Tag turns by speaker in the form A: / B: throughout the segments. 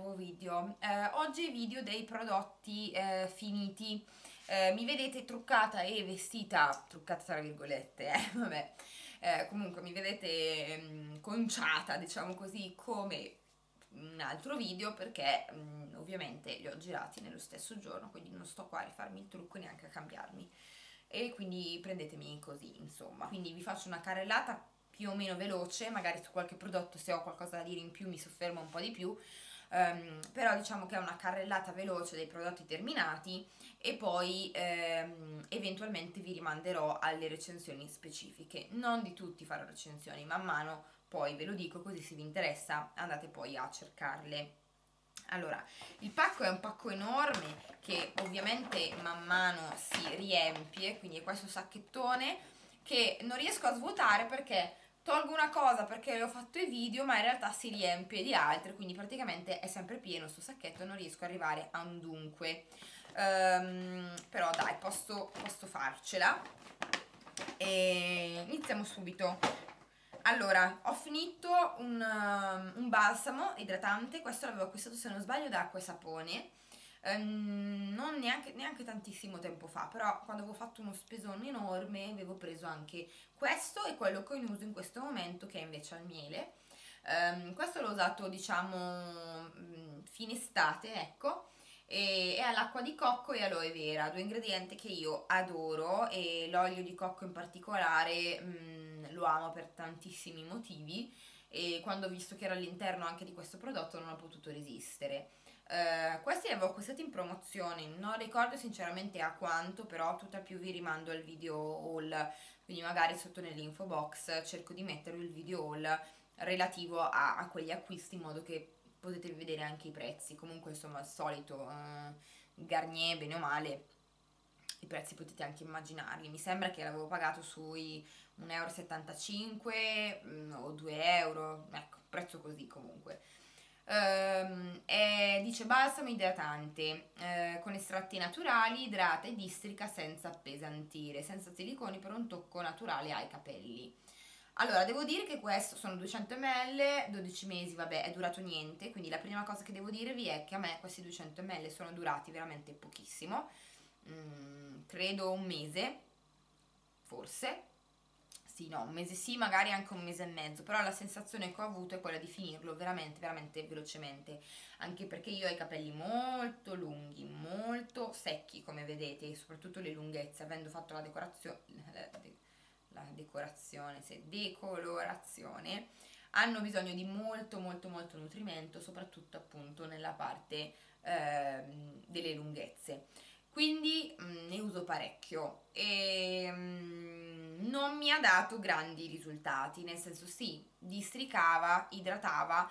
A: nuovo video. Eh, oggi video dei prodotti eh, finiti. Eh, mi vedete truccata e vestita, truccata tra virgolette, eh, vabbè. Eh, comunque mi vedete mh, mm, conciata, diciamo così, come un altro video perché mh, mm, ovviamente li ho girati nello stesso giorno, quindi non sto qua a rifarmi il trucco neanche a cambiarmi. E quindi prendetemi così, insomma. Quindi vi faccio una carrellata più o meno veloce, magari su qualche prodotto se ho qualcosa da dire in più mi soffermo un po' di più, um, però diciamo che è una carrellata veloce dei prodotti terminati e poi um, eventualmente vi rimanderò alle recensioni specifiche. Non di tutti farò recensioni, man mano poi ve lo dico così se vi interessa andate poi a cercarle. Allora, il pacco è un pacco enorme che ovviamente man mano si riempie, quindi è questo sacchettone che non riesco a svuotare perché tolgo una cosa perché ho fatto i video ma in realtà si riempie di altre quindi praticamente è sempre pieno sto sacchetto non riesco ad arrivare a un dunque. Um, però dai posso, posso farcela. E iniziamo subito. Allora ho finito un, um, un balsamo idratante. Questo l'avevo acquistato se non sbaglio da acqua e sapone Um, non neanche, neanche, tantissimo tempo fa, però quando avevo fatto uno spesone enorme avevo preso anche questo e quello che ho in uso in questo momento che è invece al miele. Um, questo l'ho usato diciamo um, fine estate, ecco, e è all'acqua di cocco e aloe vera, due ingredienti che io adoro e l'olio di cocco in particolare um, lo amo per tantissimi motivi e quando ho visto che era all'interno anche di questo prodotto non ho potuto resistere. Uh, questi li avevo acquistati in promozione, non ricordo sinceramente a quanto, però tutta più vi rimando al video haul, quindi magari sotto nell'info box cerco di mettere il video haul relativo a, a, quegli acquisti in modo che potete vedere anche i prezzi, comunque insomma il solito uh, Garnier bene o male i prezzi potete anche immaginarli, mi sembra che l'avevo pagato sui 1,75 euro mm, o 2 euro, ecco, prezzo così comunque. Um, è, dice balsamo idratante eh, con estratti naturali, idrata e districa senza appesantire, senza siliconi per un tocco naturale ai capelli. Allora, devo dire che questo sono 200 ml, 12 mesi, vabbè, è durato niente, quindi la prima cosa che devo dirvi è che a me questi 200 ml sono durati veramente pochissimo, mm, credo un mese, forse, sì, no, un mese sì, magari anche un mese e mezzo, però la sensazione che ho avuto è quella di finirlo veramente, veramente velocemente, anche perché io ho i capelli molto lunghi, molto secchi, come vedete, soprattutto le lunghezze, avendo fatto la decorazione, la decorazione, se decolorazione, hanno bisogno di molto molto molto nutrimento, soprattutto appunto nella parte eh, delle lunghezze quindi mh, mm, ne uso parecchio. E mh, mm, non mi ha dato grandi risultati, nel senso sì, districava, idratava,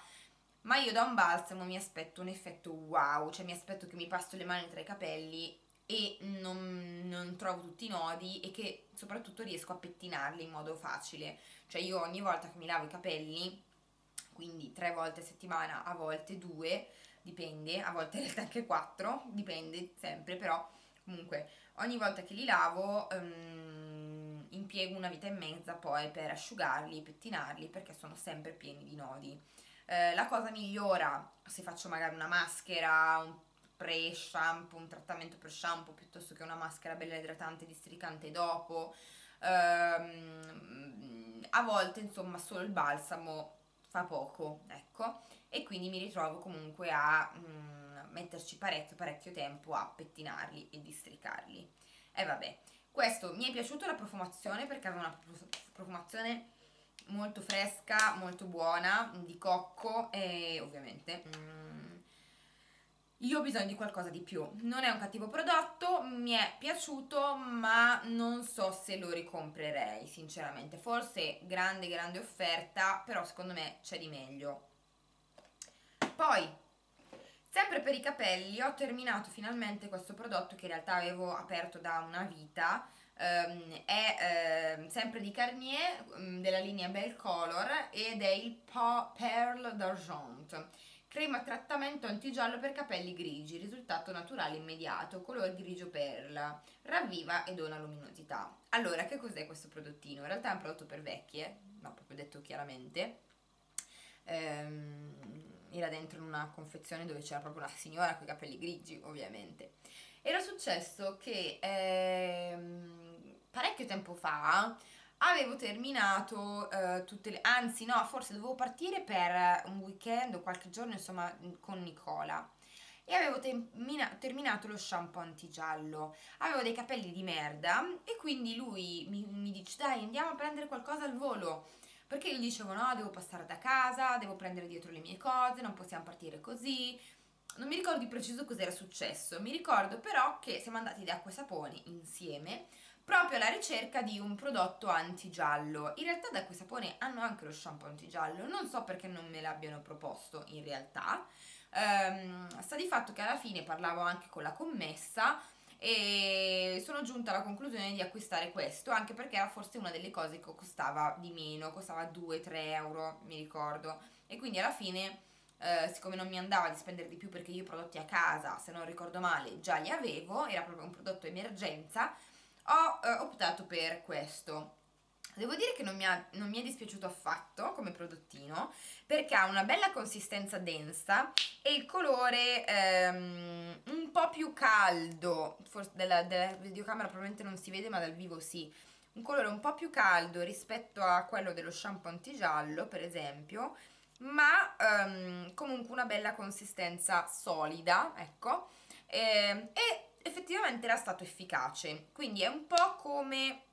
A: ma io da un balsamo mi aspetto un effetto wow, cioè mi aspetto che mi passo le mani tra i capelli e non, non, trovo tutti i nodi e che soprattutto riesco a pettinarli in modo facile, cioè io ogni volta che mi lavo i capelli, quindi tre volte a settimana, a volte due, dipende, a volte in realtà anche 4, dipende sempre, però comunque ogni volta che li lavo um, impiego una vita e mezza poi per asciugarli, pettinarli perché sono sempre pieni di nodi. Eh, la cosa migliora se faccio magari una maschera, un pre-shampoo, un trattamento pre-shampoo piuttosto che una maschera bella idratante districante dopo. Um, a volte insomma solo il balsamo fa poco, ecco. E quindi mi ritrovo comunque a mm, metterci parecchio parecchio tempo a pettinarli e districarli. E vabbè questo mi è piaciuto la profumazione perché aveva una profumazione molto fresca, molto buona, di cocco e ovviamente mm, io ho bisogno di qualcosa di più. Non è un cattivo prodotto, mi è piaciuto, ma non so se lo ricomprerei, sinceramente. Forse grande, grande offerta, però secondo me c'è di meglio. Poi, sempre per i capelli, ho terminato finalmente questo prodotto che in realtà avevo aperto da una vita, um, è um, sempre di Garnier, um, della linea Belle Color, ed è il Pearl d'Argent. Crema trattamento antigiallo per capelli grigi, risultato naturale immediato, colore grigio perla, ravviva e dona luminosità. Allora, che cos'è questo prodottino? In realtà è un prodotto per vecchie, ma proprio detto chiaramente, ehm, era dentro in una confezione dove c'era proprio una signora con i capelli grigi, ovviamente. Era successo che ehm, parecchio tempo fa avevo terminato eh, tutte le... anzi no, forse dovevo partire per un weekend o qualche giorno, insomma, con Nicola e avevo termina- terminato lo shampoo antigiallo. Avevo dei capelli di merda e quindi lui mi, mi dice dai andiamo a prendere qualcosa al volo. Perché io dicevo no, devo passare da casa, devo prendere dietro le mie cose, non possiamo partire così. Non mi ricordo di preciso cos'era successo, mi ricordo però che siamo andati da Acqua Sapone insieme proprio alla ricerca di un prodotto antigiallo. In realtà da Acqua Sapone hanno anche lo shampoo antigiallo, non so perché non me l'abbiano proposto in realtà, Um, sta di fatto che alla fine parlavo anche con la commessa e sono giunta alla conclusione di acquistare questo anche perché era forse una delle cose che costava di meno, costava 2-3 euro mi ricordo. E quindi alla fine eh, siccome non mi andava di spendere di più perché io prodotti a casa se non ricordo male già li avevo era proprio un prodotto emergenza ho eh, optato per questo. Devo dire che non mi, ha, non mi, è dispiaciuto affatto come prodottino perché ha una bella consistenza densa e il colore ehm, un po' più caldo, forse dalla, dalla videocamera probabilmente non si vede ma dal vivo sì, un colore un po' più caldo rispetto a quello dello shampoo antigiallo per esempio, ma ehm, comunque una bella consistenza solida, ecco, e, e effettivamente era stato efficace, quindi è un po' come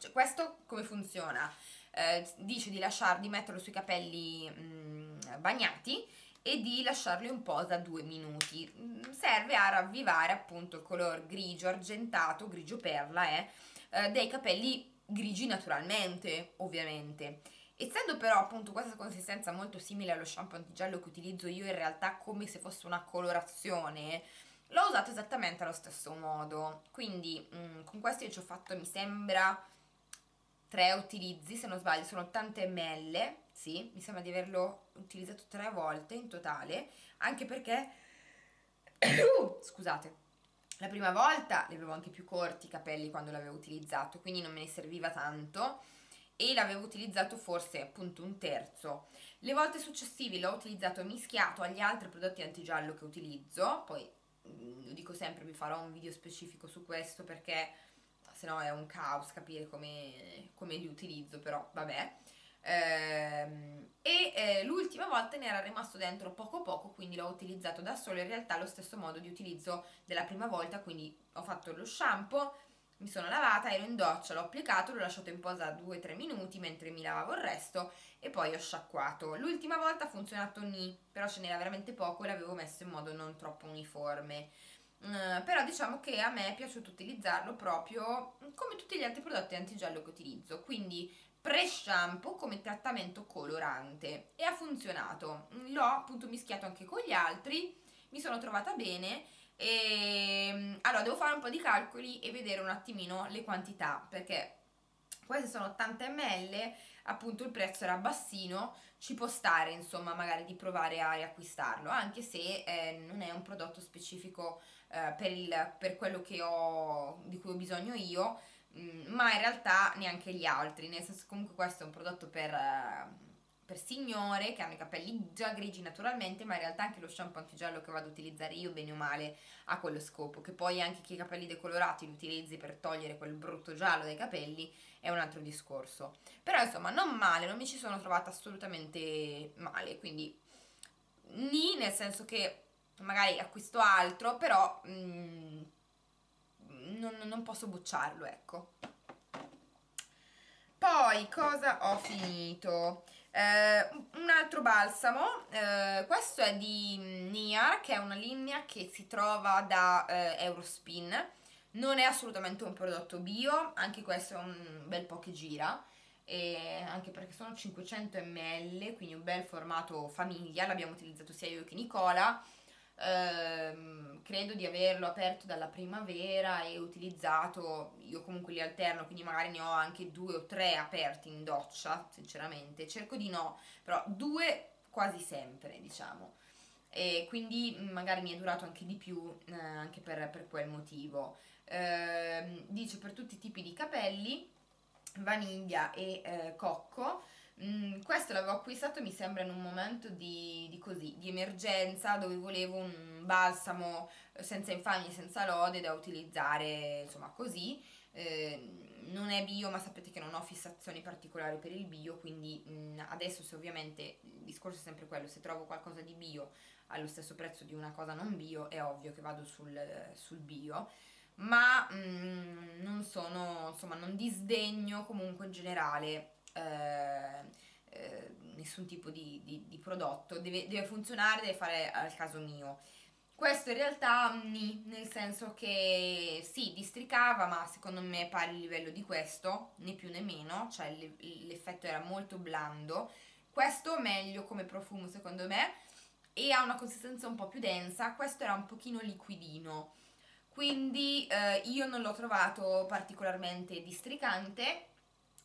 A: cioè, questo come funziona? Eh, dice di, lasciar, di metterlo sui capelli mh, mm, bagnati e di lasciarli un po' da due minuti. Mm, serve a ravvivare appunto il color grigio argentato, grigio perla, eh, eh, dei capelli grigi naturalmente, ovviamente. Essendo però appunto questa consistenza molto simile allo shampoo antigiallo che utilizzo io in realtà come se fosse una colorazione, l'ho usato esattamente allo stesso modo. Quindi mh, mm, con questo io ci ho fatto, mi sembra, tre utilizzi, se non sbaglio, sono 80 ml, sì, mi sembra di averlo utilizzato tre volte in totale, anche perché, uh, scusate, la prima volta li avevo anche più corti i capelli quando l'avevo utilizzato, quindi non me ne serviva tanto e l'avevo utilizzato forse appunto un terzo. Le volte successive l'ho utilizzato mischiato agli altri prodotti antigiallo che utilizzo, poi lo dico sempre, vi farò un video specifico su questo perché se no è un caos capire come, come li utilizzo, però vabbè. Ehm, e eh, l'ultima volta ne era rimasto dentro poco poco, quindi l'ho utilizzato da solo, in realtà lo stesso modo di utilizzo della prima volta, quindi ho fatto lo shampoo, mi sono lavata, ero in doccia, l'ho applicato, l'ho lasciato in posa 2-3 minuti mentre mi lavavo il resto e poi ho sciacquato. L'ultima volta ha funzionato ni, però ce n'era veramente poco e l'avevo messo in modo non troppo uniforme. Uh, però diciamo che a me è piaciuto utilizzarlo proprio come tutti gli altri prodotti antigiallo che utilizzo, quindi pre-shampoo come trattamento colorante e ha funzionato. L'ho appunto mischiato anche con gli altri, mi sono trovata bene e mm, allora devo fare un po' di calcoli e vedere un attimino le quantità perché queste sono 80 ml, appunto il prezzo era bassino, ci può stare insomma magari di provare a riacquistarlo, anche se eh, non è un prodotto specifico eh, per, il, per, quello ho, di cui ho bisogno io, mh, mm, ma in realtà neanche gli altri, nel senso comunque questo è un prodotto per, uh, per signore che hanno i capelli già grigi naturalmente, ma in realtà anche lo shampoo antigiallo che vado ad utilizzare io bene o male ha quello scopo, che poi anche chi ha i capelli decolorati li utilizzi per togliere quel brutto giallo dai capelli è un altro discorso. Però insomma non male, non mi ci sono trovata assolutamente male, quindi ni nel senso che magari acquisto altro, però mm, non, non, posso bocciarlo, ecco. Poi cosa ho finito? Eh, un altro balsamo, eh, questo è di Niar, che è una linea che si trova da eh, Eurospin. Non è assolutamente un prodotto bio, anche questo è un bel po' che gira, anche perché sono 500 ml, quindi un bel formato famiglia, l'abbiamo utilizzato sia io che Nicola ehm, credo di averlo aperto dalla primavera e utilizzato, io comunque li alterno, quindi magari ne ho anche due o tre aperti in doccia, sinceramente, cerco di no, però due quasi sempre, diciamo. E quindi magari mi è durato anche di più, eh, anche per, per, quel motivo. Eh, dice per tutti i tipi di capelli, vaniglia e eh, cocco, Mm, questo l'avevo acquistato mi sembra in un momento di, di, così, di emergenza dove volevo un balsamo eh, senza infamia senza lode da utilizzare insomma così. Eh, non è bio ma sapete che non ho fissazioni particolari per il bio quindi mh, mm, adesso se ovviamente il discorso è sempre quello se trovo qualcosa di bio allo stesso prezzo di una cosa non bio è ovvio che vado sul, sul bio. Ma mh, mm, non sono insomma non disdegno comunque in generale eh, eh, nessun tipo di, di, di prodotto, deve, deve, funzionare, deve fare al caso mio. Questo in realtà ni, nel senso che sì, districava, ma secondo me pari il livello di questo, né più né meno, cioè l'effetto era molto blando. Questo meglio come profumo secondo me e ha una consistenza un po' più densa, questo era un pochino liquidino. Quindi eh, io non l'ho trovato particolarmente districante,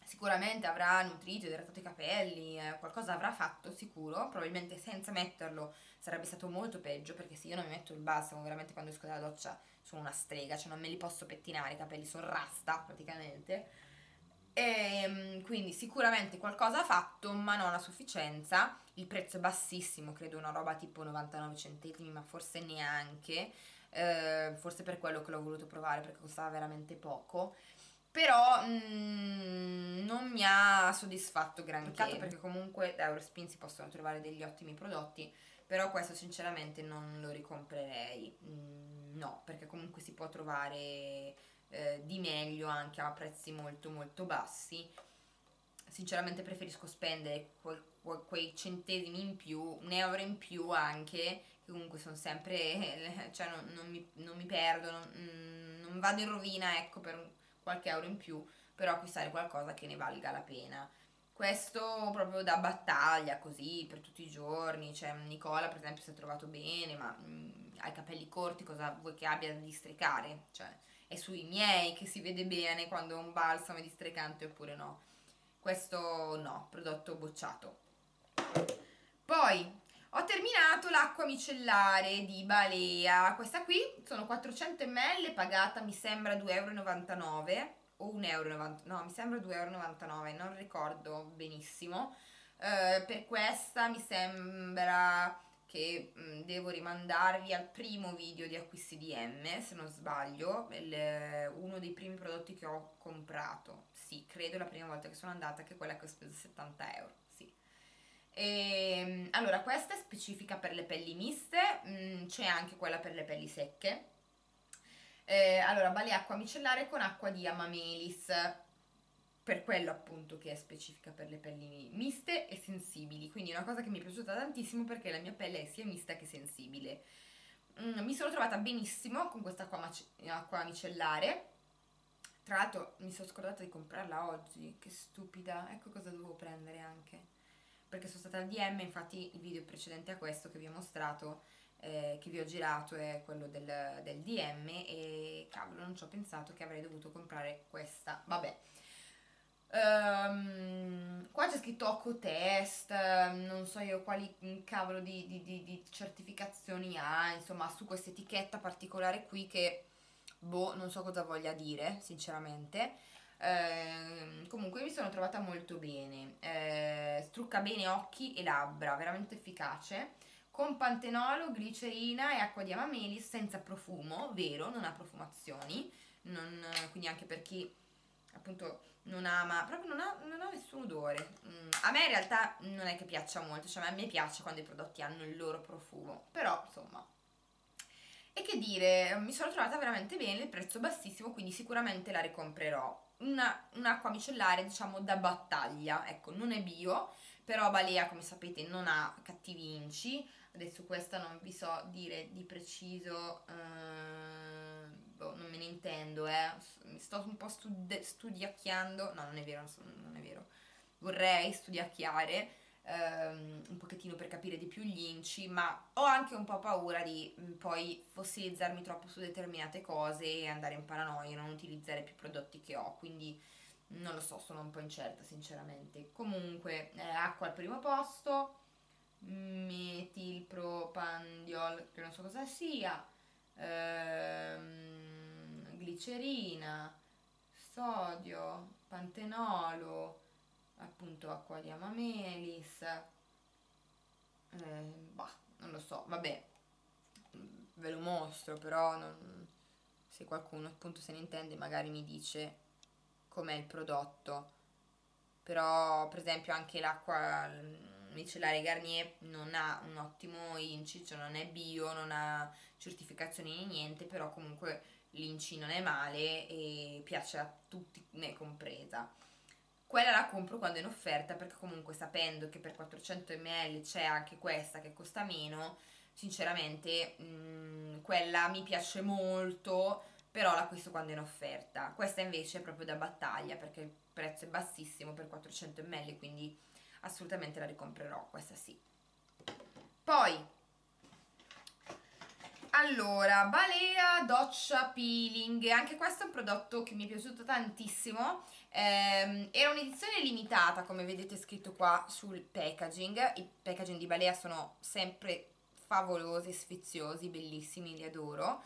A: sicuramente avrà nutrito, idratato i capelli, eh, qualcosa avrà fatto sicuro, probabilmente senza metterlo sarebbe stato molto peggio perché se io non mi metto il balsamo veramente quando esco dalla doccia sono una strega, cioè non me li posso pettinare, i capelli sono rasta praticamente. E, ehm, quindi sicuramente qualcosa ha fatto ma non a sufficienza, il prezzo è bassissimo, credo una roba tipo 99 centesimi ma forse neanche, eh, forse per quello che l'ho voluto provare perché costava veramente poco però mh, mm, non mi ha soddisfatto granché perché comunque da Eurospin si possono trovare degli ottimi prodotti però questo sinceramente non lo ricomprerei. Mm, no perché comunque si può trovare eh, di meglio anche a prezzi molto molto bassi. Sinceramente preferisco spendere que- que- quei centesimi in più un euro in più anche che comunque sono sempre cioè non, non, mi, non mi perdo non, mm, non vado in rovina ecco per un qualche euro in più, però acquistare qualcosa che ne valga la pena. Questo proprio da battaglia, così, per tutti i giorni, cioè Nicola per esempio si è trovato bene, ma mh, mm, ha i capelli corti, cosa vuoi che abbia da districare? Cioè, è sui miei che si vede bene quando un balsamo è districante oppure no. Questo no, prodotto bocciato. Poi ho terminato l'acqua micellare di Balea, questa qui sono 400 ml, pagata mi sembra 2,99 euro o 1,99 euro, no mi sembra 2,99 euro, non ricordo benissimo. Uh, per questa mi sembra che mh, mm, devo rimandarvi al primo video di acquisti di M, se non sbaglio, il, uno dei primi prodotti che ho comprato. Sì, credo la prima volta che sono andata che è quella che ho speso 70 euro. E, ehm, allora, questa è specifica per le pelli miste, mm, c'è anche quella per le pelli secche. Eh, allora, bali acqua micellare con acqua di amamelis, per quello appunto che è specifica per le pelli miste e sensibili. Quindi è una cosa che mi è piaciuta tantissimo perché la mia pelle è sia mista che sensibile. Mm, mi sono trovata benissimo con questa acqua, acqua micellare. Tra l'altro mi sono scordata di comprarla oggi, che stupida. Ecco cosa dovevo prendere anche perché sono stata al DM, infatti il video precedente a questo che vi ho mostrato, eh, che vi ho girato è quello del, del DM e cavolo non ci ho pensato che avrei dovuto comprare questa, vabbè. Um, qua c'è scritto Oco Test, non so io quali cavolo di, di, di, di certificazioni ha, insomma su questa etichetta particolare qui che boh, non so cosa voglia dire, sinceramente. Eh, comunque mi sono trovata molto bene, eh, strucca bene occhi e labbra, veramente efficace, con pantenolo, glicerina e acqua di amamelis senza profumo, vero, non ha profumazioni, non, quindi anche per chi appunto non ama, proprio non ha, non ha nessun odore. Mm, a me in realtà non è che piaccia molto, cioè a me piace quando i prodotti hanno il loro profumo, però insomma. E che dire, mi sono trovata veramente bene, il prezzo bassissimo, quindi sicuramente la ricomprerò una, un'acqua micellare diciamo da battaglia, ecco non è bio, però Balea come sapete non ha cattivi inci, adesso questa non vi so dire di preciso, eh, boh, non me ne intendo, eh. mi sto un po' stud- studiacchiando, no non è vero, non è vero, vorrei studiacchiare, ehm, un pochettino per capire di più gli inci, ma ho anche un po' paura di mh, mm, poi fossilizzarmi troppo su determinate cose e andare in paranoia e non utilizzare più prodotti che ho, quindi non lo so, sono un po' incerta sinceramente. Comunque, eh, acqua al primo posto, metilpropandiol, che non so cosa sia, ehm, glicerina, sodio, pantenolo, appunto acqua di amamelis eh, bah, non lo so, vabbè ve lo mostro però non, se qualcuno appunto se ne intende magari mi dice com'è il prodotto però per esempio anche l'acqua micellare Garnier non ha un ottimo INCI, cioè non è bio, non ha certificazioni né niente, però comunque l'INCI non è male e piace a tutti, me compresa. Quella la compro quando è in offerta perché comunque sapendo che per 400 ml c'è anche questa che costa meno, sinceramente mh, mm, quella mi piace molto, però l'acquisto quando è in offerta. Questa invece è proprio da battaglia perché il prezzo è bassissimo per 400 ml, quindi assolutamente la ricomprerò, questa sì. Poi, allora, Balea Doccia Peeling, anche questo è un prodotto che mi è piaciuto tantissimo, eh, era un'edizione limitata come vedete scritto qua sul packaging, i packaging di Balea sono sempre favolosi, sfiziosi, bellissimi, li adoro,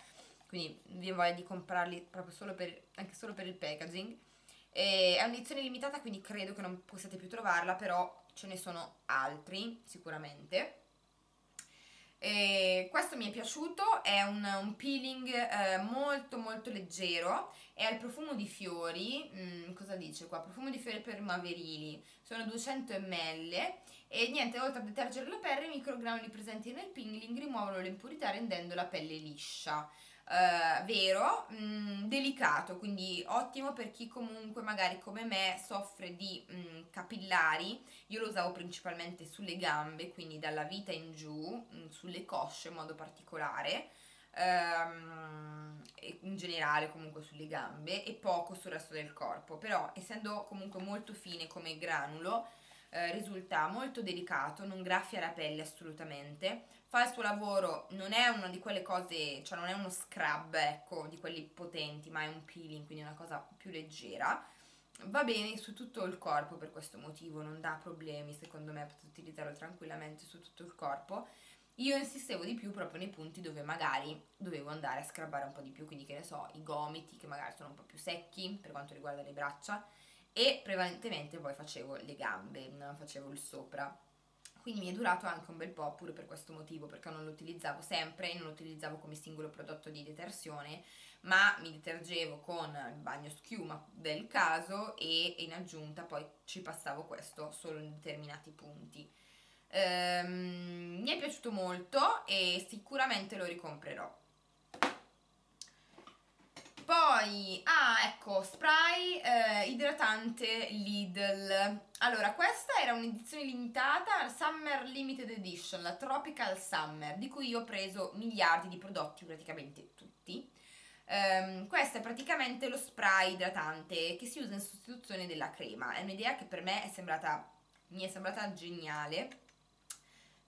A: quindi vi voglio di comprarli proprio solo per, anche solo per il packaging. E è un'edizione limitata quindi credo che non possiate più trovarla, però ce ne sono altri sicuramente. E questo mi è piaciuto, è un, un peeling eh, molto molto leggero, è al profumo di fiori, mm, cosa dice qua? Profumo di fiori primaverili, sono 200 ml e niente, oltre a detergere la pelle i microgranuli presenti nel peeling rimuovono le impurità rendendo la pelle liscia. Eh, vero, mh, mm, delicato, quindi ottimo per chi comunque magari come me soffre di mh, mm, capillari, io lo usavo principalmente sulle gambe, quindi dalla vita in giù, mh, sulle cosce in modo particolare, ehm, in generale comunque sulle gambe e poco sul resto del corpo, però essendo comunque molto fine come granulo, eh, risulta molto delicato, non graffia la pelle assolutamente, fa il suo lavoro, non è una di quelle cose, cioè non è uno scrub, ecco, di quelli potenti, ma è un peeling, quindi una cosa più leggera. Va bene su tutto il corpo per questo motivo, non dà problemi, secondo me potete utilizzarlo tranquillamente su tutto il corpo. Io insistevo di più proprio nei punti dove magari dovevo andare a scrabbare un po' di più, quindi che ne so, i gomiti che magari sono un po' più secchi per quanto riguarda le braccia e prevalentemente poi facevo le gambe, non facevo il sopra. Quindi mi è durato anche un bel po' pure per questo motivo perché non lo utilizzavo sempre, non lo utilizzavo come singolo prodotto di detersione ma mi detergevo con il bagno schiuma del caso e in aggiunta poi ci passavo questo solo in determinati punti ehm, mi è piaciuto molto e sicuramente lo ricomprerò poi, ah ecco, spray eh, idratante Lidl. Allora, questa era un'edizione limitata, Summer Limited Edition, la Tropical Summer, di cui ho preso miliardi di prodotti, praticamente tutti. Um, questo è praticamente lo spray idratante che si usa in sostituzione della crema. È un'idea che per me è sembrata, mi è sembrata geniale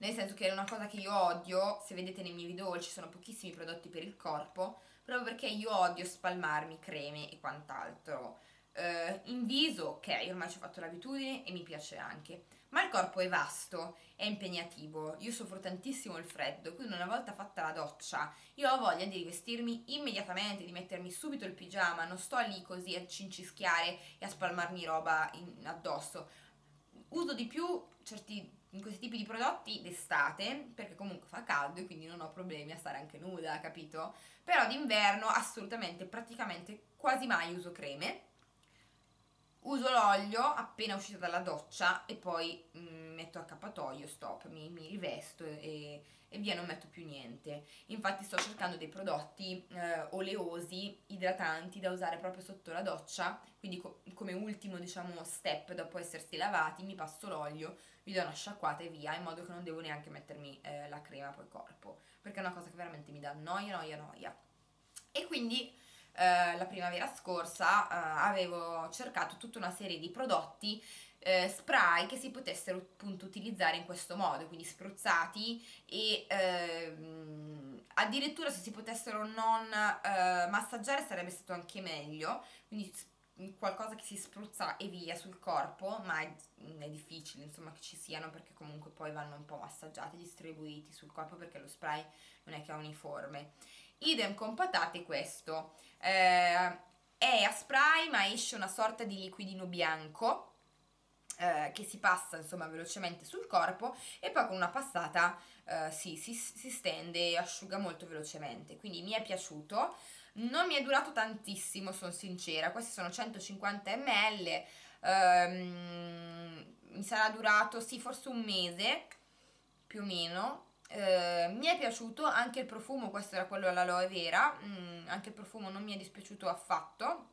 A: nel senso che è una cosa che io odio, se vedete nei miei video ci sono pochissimi prodotti per il corpo, proprio perché io odio spalmarmi creme e quant'altro. Uh, in viso, ok, ormai ci ho fatto l'abitudine e mi piace anche, ma il corpo è vasto, è impegnativo, io soffro tantissimo il freddo, quindi una volta fatta la doccia io ho voglia di rivestirmi immediatamente, di mettermi subito il pigiama, non sto lì così a cincischiare e a spalmarmi roba in, addosso. Uso di più certi in questi tipi di prodotti d'estate perché comunque fa caldo e quindi non ho problemi a stare anche nuda, capito? Però d'inverno assolutamente, praticamente quasi mai uso creme. Uso l'olio appena uscita dalla doccia e poi mm, metto accappatoio, stop, mi, mi rivesto e, e, via, non metto più niente. Infatti sto cercando dei prodotti eh, oleosi, idratanti da usare proprio sotto la doccia, quindi co come ultimo diciamo step dopo essersi lavati mi passo l'olio vi do una sciacquata e via, in modo che non devo neanche mettermi eh, la crema poi corpo, perché è una cosa che veramente mi dà noia, noia, noia. E quindi eh, la primavera scorsa eh, avevo cercato tutta una serie di prodotti eh, spray che si potessero appunto utilizzare in questo modo, quindi spruzzati e ehm, addirittura se si potessero non eh, massaggiare sarebbe stato anche meglio, quindi qualcosa che si spruzza e via sul corpo, ma è, è, difficile insomma che ci siano perché comunque poi vanno un po' massaggiati, distribuiti sul corpo perché lo spray non è che è uniforme. Idem con patate questo, eh, è a spray ma esce una sorta di liquidino bianco, eh, che si passa insomma velocemente sul corpo e poi con una passata eh, si, si, si stende e asciuga molto velocemente. Quindi mi è piaciuto non mi è durato tantissimo sono sincera. Questi sono 150 ml ehm, mi sarà durato sì forse un mese più o meno. Eh, mi è piaciuto anche il profumo questo era quello all'aloe vera mm, anche il profumo non mi è dispiaciuto affatto.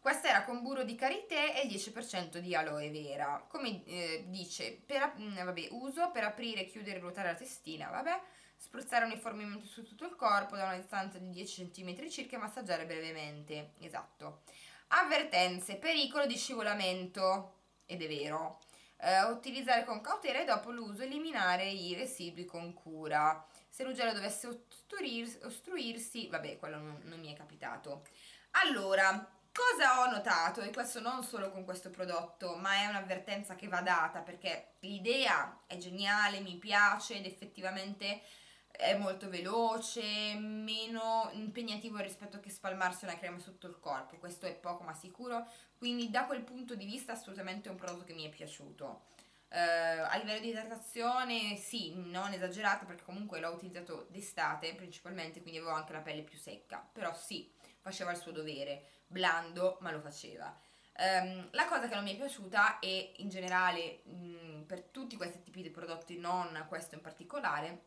A: Questa era con burro di karité e il 10% di aloe vera. Come eh, dice, per, mm, vabbè, uso per aprire, chiudere e ruotare la testina, vabbè, spruzzare uniformemente su tutto il corpo da una distanza di 10 cm circa e massaggiare brevemente. Esatto. Avvertenze, pericolo di scivolamento, ed è vero. Eh, utilizzare con cautela e dopo l'uso eliminare i residui con cura. Se l'ugelo dovesse ostruirsi, ostruirsi vabbè, quello non, non mi è capitato. Allora, Cosa ho notato, e questo non solo con questo prodotto, ma è un'avvertenza che va data perché l'idea è geniale, mi piace ed effettivamente è molto veloce, meno impegnativo rispetto che spalmarsi una crema sotto il corpo, questo è poco ma sicuro, quindi da quel punto di vista assolutamente è un prodotto che mi è piaciuto. Uh, a livello di idratazione sì, non esagerato perché comunque l'ho utilizzato d'estate principalmente, quindi avevo anche la pelle più secca, però sì, faceva il suo dovere, blando, ma lo faceva. Um, la cosa che non mi è piaciuta e in generale mh, per tutti questi tipi di prodotti, non questo in particolare,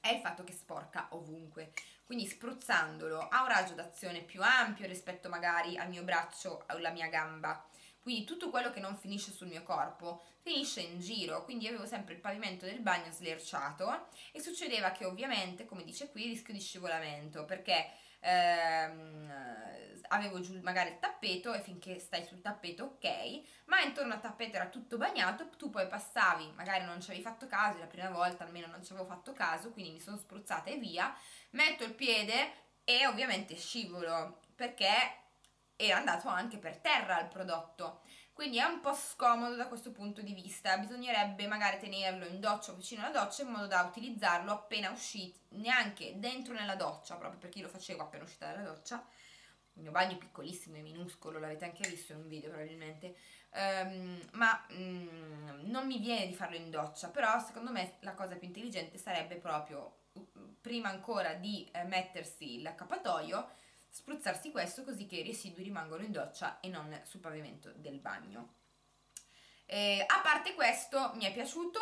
A: è il fatto che sporca ovunque. Quindi spruzzandolo ha un raggio d'azione più ampio rispetto magari al mio braccio o alla mia gamba. Quindi tutto quello che non finisce sul mio corpo finisce in giro, quindi avevo sempre il pavimento del bagno slerciato e succedeva che ovviamente, come dice qui, rischio di scivolamento, perché ehm, avevo giù magari il tappeto e finché stai sul tappeto ok, ma intorno al tappeto era tutto bagnato, tu poi passavi, magari non ci avevi fatto caso, la prima volta almeno non ci avevo fatto caso, quindi mi sono spruzzata e via, metto il piede e ovviamente scivolo perché era andato anche per terra il prodotto. Quindi è un po' scomodo da questo punto di vista, bisognerebbe magari tenerlo in doccia o vicino alla doccia in modo da utilizzarlo appena usciti, neanche dentro nella doccia, proprio perché io lo facevo appena uscita dalla doccia, il mio bagno è piccolissimo e minuscolo, l'avete anche visto in un video probabilmente, um, ma um, non mi viene di farlo in doccia, però secondo me la cosa più intelligente sarebbe proprio, prima ancora di eh, mettersi l'accappatoio, spruzzarsi questo così che i residui rimangono in doccia e non sul pavimento del bagno. Eh, a parte questo mi è piaciuto,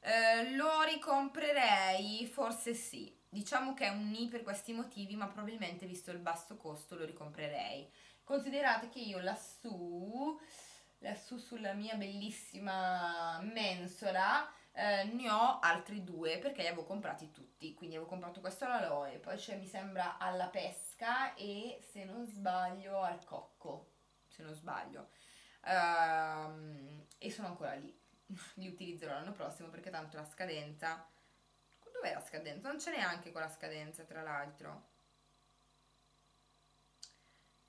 A: eh, lo ricomprerei, forse sì, diciamo che è un ni per questi motivi ma probabilmente visto il basso costo lo ricomprerei. Considerate che io lassù, lassù sulla mia bellissima mensola eh, ne ho altri due perché li avevo comprati tutti. Quindi avevo comprato questo all'aloe poi c'è mi sembra alla pesca e se non sbaglio al cocco se non sbaglio. Um, e sono ancora lì. Li utilizzerò l'anno prossimo perché tanto la scadenza dov'è la scadenza? non c'è neanche con la scadenza tra l'altro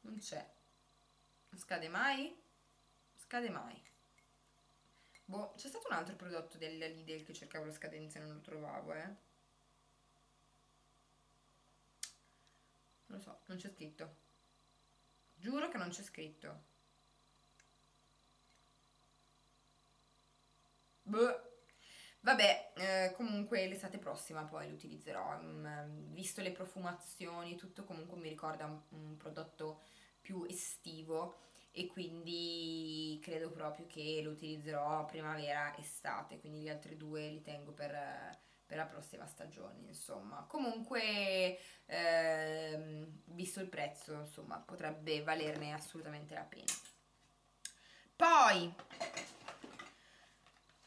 A: non c'è non scade mai? scade mai Boh, c'è stato un altro prodotto della Lidl che cercavo la scadenza e non lo trovavo, eh. Non lo so, non c'è scritto. Giuro che non c'è scritto. Boh. Vabbè, eh, comunque l'estate prossima poi lo utilizzerò. Mm, visto le profumazioni, tutto comunque mi ricorda un, un prodotto più estivo e quindi credo proprio che lo utilizzerò primavera-estate, quindi gli altri due li tengo per, per la prossima stagione, insomma. Comunque, ehm, visto il prezzo, insomma, potrebbe valerne assolutamente la pena. Poi,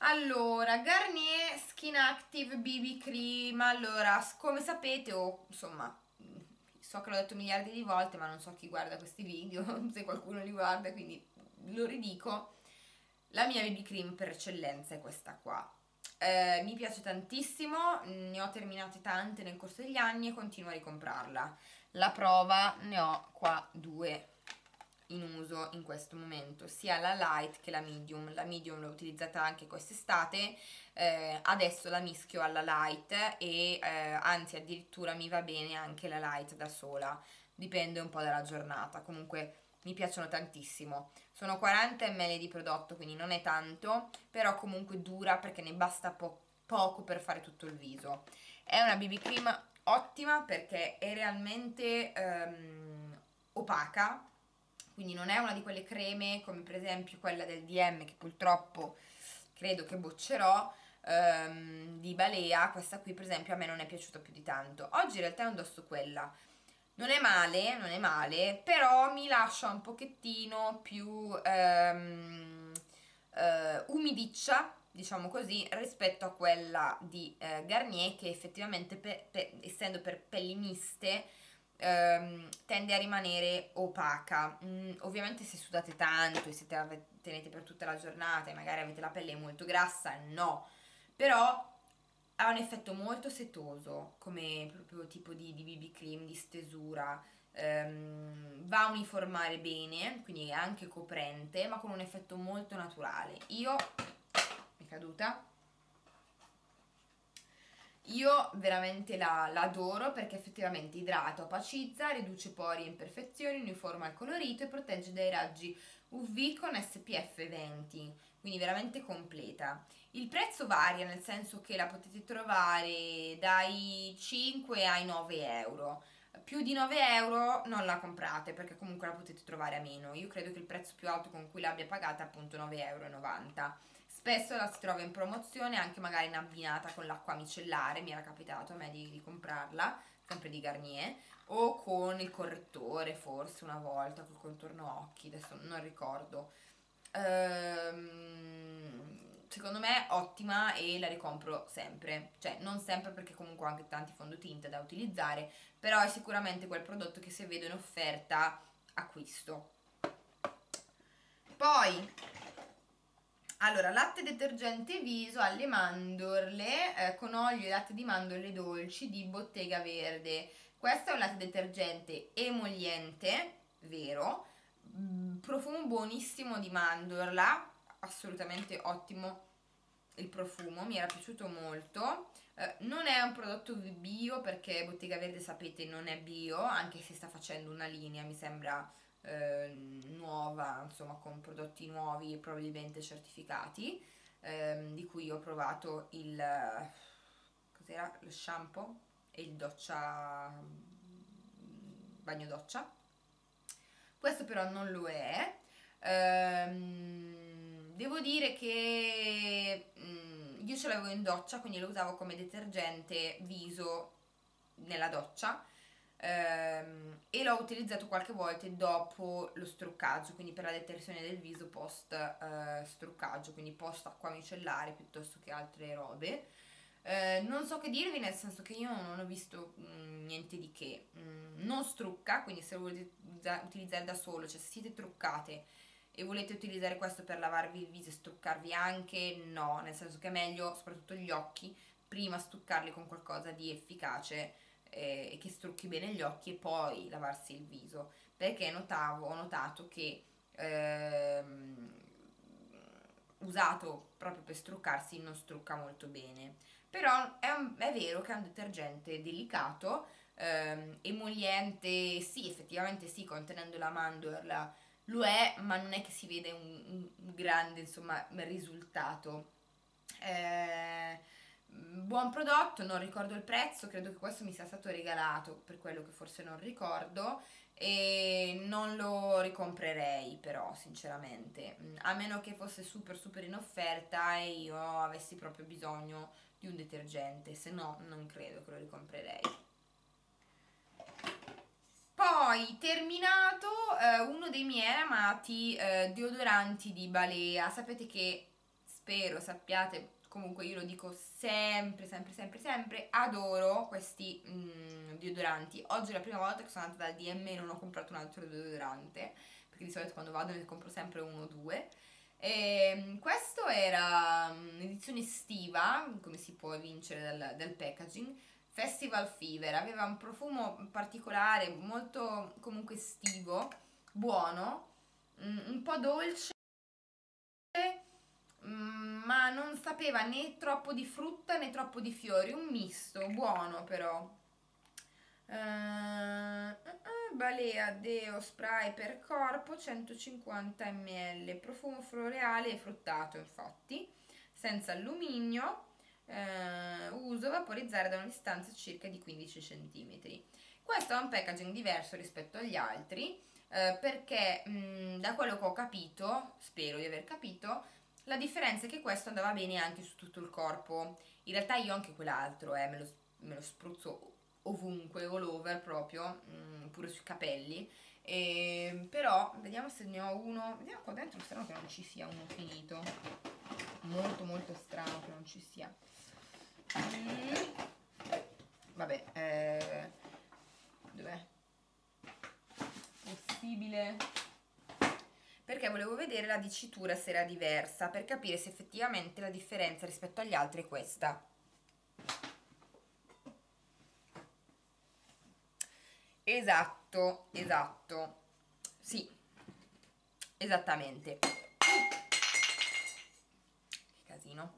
A: allora, Garnier Skin Active BB Cream, allora, come sapete, o insomma, so che l'ho detto miliardi di volte ma non so chi guarda questi video, se qualcuno li guarda, quindi lo ridico. La mia BB cream per eccellenza è questa qua. Eh, mi piace tantissimo, ne ho terminate tante nel corso degli anni e continuo a ricomprarla. La prova ne ho qua due in uso in questo momento, sia la light che la medium. La medium l'ho utilizzata anche quest'estate, eh, adesso la mischio alla light e eh, anzi addirittura mi va bene anche la light da sola, dipende un po' dalla giornata. Comunque mi piacciono tantissimo. Sono 40 ml di prodotto, quindi non è tanto, però comunque dura perché ne basta po- poco per fare tutto il viso. È una BB cream ottima perché è realmente um, opaca, quindi non è una di quelle creme come per esempio quella del DM che purtroppo credo che boccerò um, di Balea, questa qui per esempio a me non è piaciuta più di tanto. Oggi in realtà indosso quella non è male, non è male, però mi lascia un pochettino più um, uh, umidiccia, diciamo così, rispetto a quella di uh, Garnier che effettivamente, per, per, essendo per pelli miste, um, tende a rimanere opaca. Mm, ovviamente se sudate tanto e siete, tenete per tutta la giornata e magari avete la pelle molto grassa, no. Però ha un effetto molto setoso come proprio tipo di, di BB cream, di stesura, ehm, va a uniformare bene, quindi è anche coprente, ma con un effetto molto naturale. Io, è caduta, io veramente la, la, adoro perché effettivamente idrata, opacizza, riduce pori e imperfezioni, uniforma il colorito e protegge dai raggi UV con SPF 20, quindi veramente completa. Il prezzo varia nel senso che la potete trovare dai 5 ai 9 euro. Più di 9 euro non la comprate perché comunque la potete trovare a meno. Io credo che il prezzo più alto con cui l'abbia pagata è appunto 9,90 euro. Spesso la si trova in promozione anche magari in abbinata con l'acqua micellare, mi era capitato a me di, di comprarla, sempre di Garnier, o con il correttore forse una volta, col contorno occhi, adesso non ricordo. Ehm secondo me ottima e la ricompro sempre, cioè non sempre perché comunque ho anche tanti fondotinta da utilizzare, però è sicuramente quel prodotto che se vedo in offerta acquisto. Poi, allora, latte detergente viso alle mandorle eh, con olio e latte di mandorle dolci di Bottega Verde. Questo è un latte detergente emoliente, vero, mm, profumo buonissimo di mandorla, assolutamente ottimo il profumo, mi era piaciuto molto. Eh, non è un prodotto bio perché Bottega Verde sapete non è bio, anche se sta facendo una linea, mi sembra eh, nuova, insomma con prodotti nuovi e probabilmente certificati, eh, di cui ho provato il, cos'era? lo shampoo e il doccia, bagno doccia. Questo però non lo è. Ehm, devo dire che mh, mm, io ce l'avevo in doccia, quindi lo usavo come detergente viso nella doccia ehm, e l'ho utilizzato qualche volta dopo lo struccaggio, quindi per la detersione del viso post eh, struccaggio, quindi post acqua micellare piuttosto che altre robe. Eh, non so che dirvi, nel senso che io non ho visto mh, mm, niente di che. Mm, non strucca, quindi se lo volete utilizzare da solo, cioè se siete truccate e volete utilizzare questo per lavarvi il viso e struccarvi anche, no, nel senso che è meglio, soprattutto gli occhi, prima stuccarli con qualcosa di efficace eh, che strucchi bene gli occhi e poi lavarsi il viso, perché notavo, ho notato che ehm, usato proprio per struccarsi non strucca molto bene, però è, un, è vero che è un detergente delicato, ehm, emoliente, sì, effettivamente sì, contenendo la mandorla, lo è, ma non è che si vede un, un grande insomma, risultato. Eh, buon prodotto, non ricordo il prezzo, credo che questo mi sia stato regalato, per quello che forse non ricordo, e non lo ricomprerei però sinceramente, a meno che fosse super super in offerta e io avessi proprio bisogno di un detergente, se no non credo che lo ricomprerei. Poi terminato eh, uno dei miei amati eh, deodoranti di Balea. Sapete che spero sappiate, comunque io lo dico sempre, sempre, sempre, sempre, adoro questi mm, deodoranti. Oggi è la prima volta che sono andata dal DM e non ho comprato un altro deodorante, perché di solito quando vado ne compro sempre uno o due. E, ehm, questo era un'edizione mm, estiva, come si può vincere dal, dal packaging Festival Fever, aveva un profumo particolare, molto comunque estivo, buono, mm, un po' dolce, mm, ma non sapeva né troppo di frutta né troppo di fiori, un misto, buono però. Uh, uh, balea deo spray per corpo 150 ml profumo floreale e fruttato infatti senza alluminio uh, uso vaporizzare da una distanza circa di 15 cm questo è un packaging diverso rispetto agli altri perché mh, da quello che ho capito spero di aver capito la differenza è che questo andava bene anche su tutto il corpo in realtà io anche quell'altro eh, me, lo, me lo spruzzo ovunque, all over proprio, mh, mm, pure sui capelli. E, ehm, però vediamo se ne ho uno. Vediamo qua dentro, strano che non ci sia uno finito. Molto molto strano che non ci sia. Mm. Vabbè, eh, dov'è? Possibile? Perché volevo vedere la dicitura se era diversa, per capire se effettivamente la differenza rispetto agli altri è questa. Esatto, esatto. Sì, esattamente. Che casino.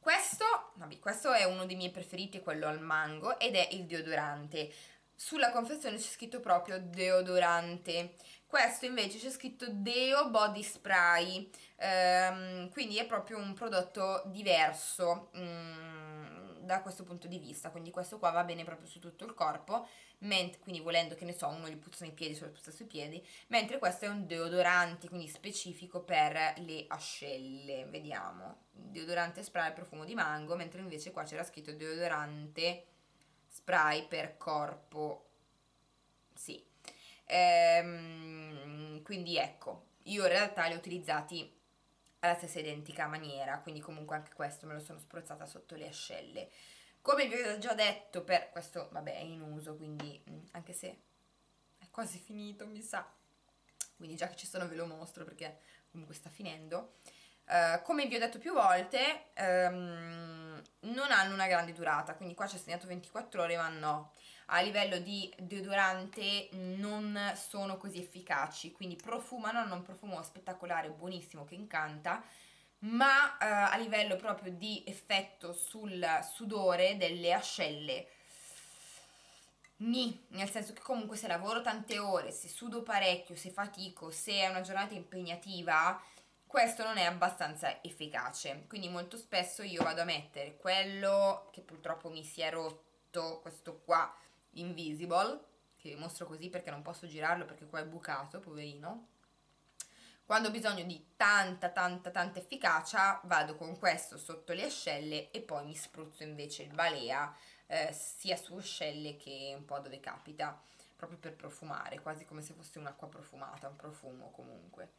A: Questo, vabbè, questo è uno dei miei preferiti, quello al mango, ed è il deodorante. Sulla confezione c'è scritto proprio deodorante. Questo invece c'è scritto Deo Body Spray, ehm, quindi è proprio un prodotto diverso. Mm, da questo punto di vista, quindi questo qua va bene proprio su tutto il corpo, quindi volendo che ne so, uno gli puzzano i piedi, solo puzza sui piedi, mentre questo è un deodorante, quindi specifico per le ascelle, vediamo, deodorante spray profumo di mango, mentre invece qua c'era scritto deodorante spray per corpo, sì, ehm, quindi ecco, io in realtà li ho utilizzati alla stessa identica maniera, quindi comunque anche questo me lo sono spruzzata sotto le ascelle. Come vi ho già detto, per questo vabbè è in uso, quindi mm, anche se è quasi finito mi sa, quindi già che ci sono ve lo mostro perché comunque sta finendo. Uh, come vi ho detto più volte, um, non hanno una grande durata, quindi qua c'è segnato 24 ore, ma no a livello di deodorante non sono così efficaci, quindi profumano, hanno un profumo spettacolare, buonissimo, che incanta, ma eh, a livello proprio di effetto sul sudore delle ascelle, ni, nel senso che comunque se lavoro tante ore, se sudo parecchio, se fatico, se è una giornata impegnativa, questo non è abbastanza efficace, quindi molto spesso io vado a mettere quello che purtroppo mi si è rotto, questo qua, Invisible, che vi mostro così perché non posso girarlo perché qua è bucato, poverino. Quando ho bisogno di tanta, tanta, tanta efficacia, vado con questo sotto le ascelle e poi mi spruzzo invece il balea eh, sia su ascelle che un po' dove capita, proprio per profumare, quasi come se fosse un'acqua profumata, un profumo comunque.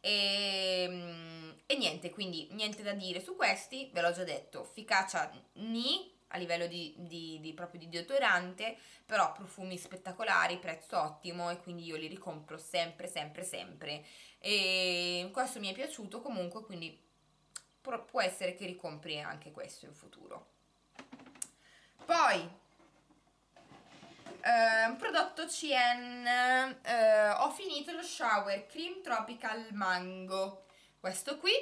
A: E, mm, e, niente, quindi niente da dire su questi, ve l'ho già detto, efficacia ni, a livello di, di, di, proprio di deodorante, però profumi spettacolari, prezzo ottimo e quindi io li ricompro sempre, sempre, sempre. E questo mi è piaciuto comunque, quindi può essere che ricompri anche questo in futuro. Poi, eh, prodotto CN, eh, ho finito lo Shower Cream Tropical Mango, questo qui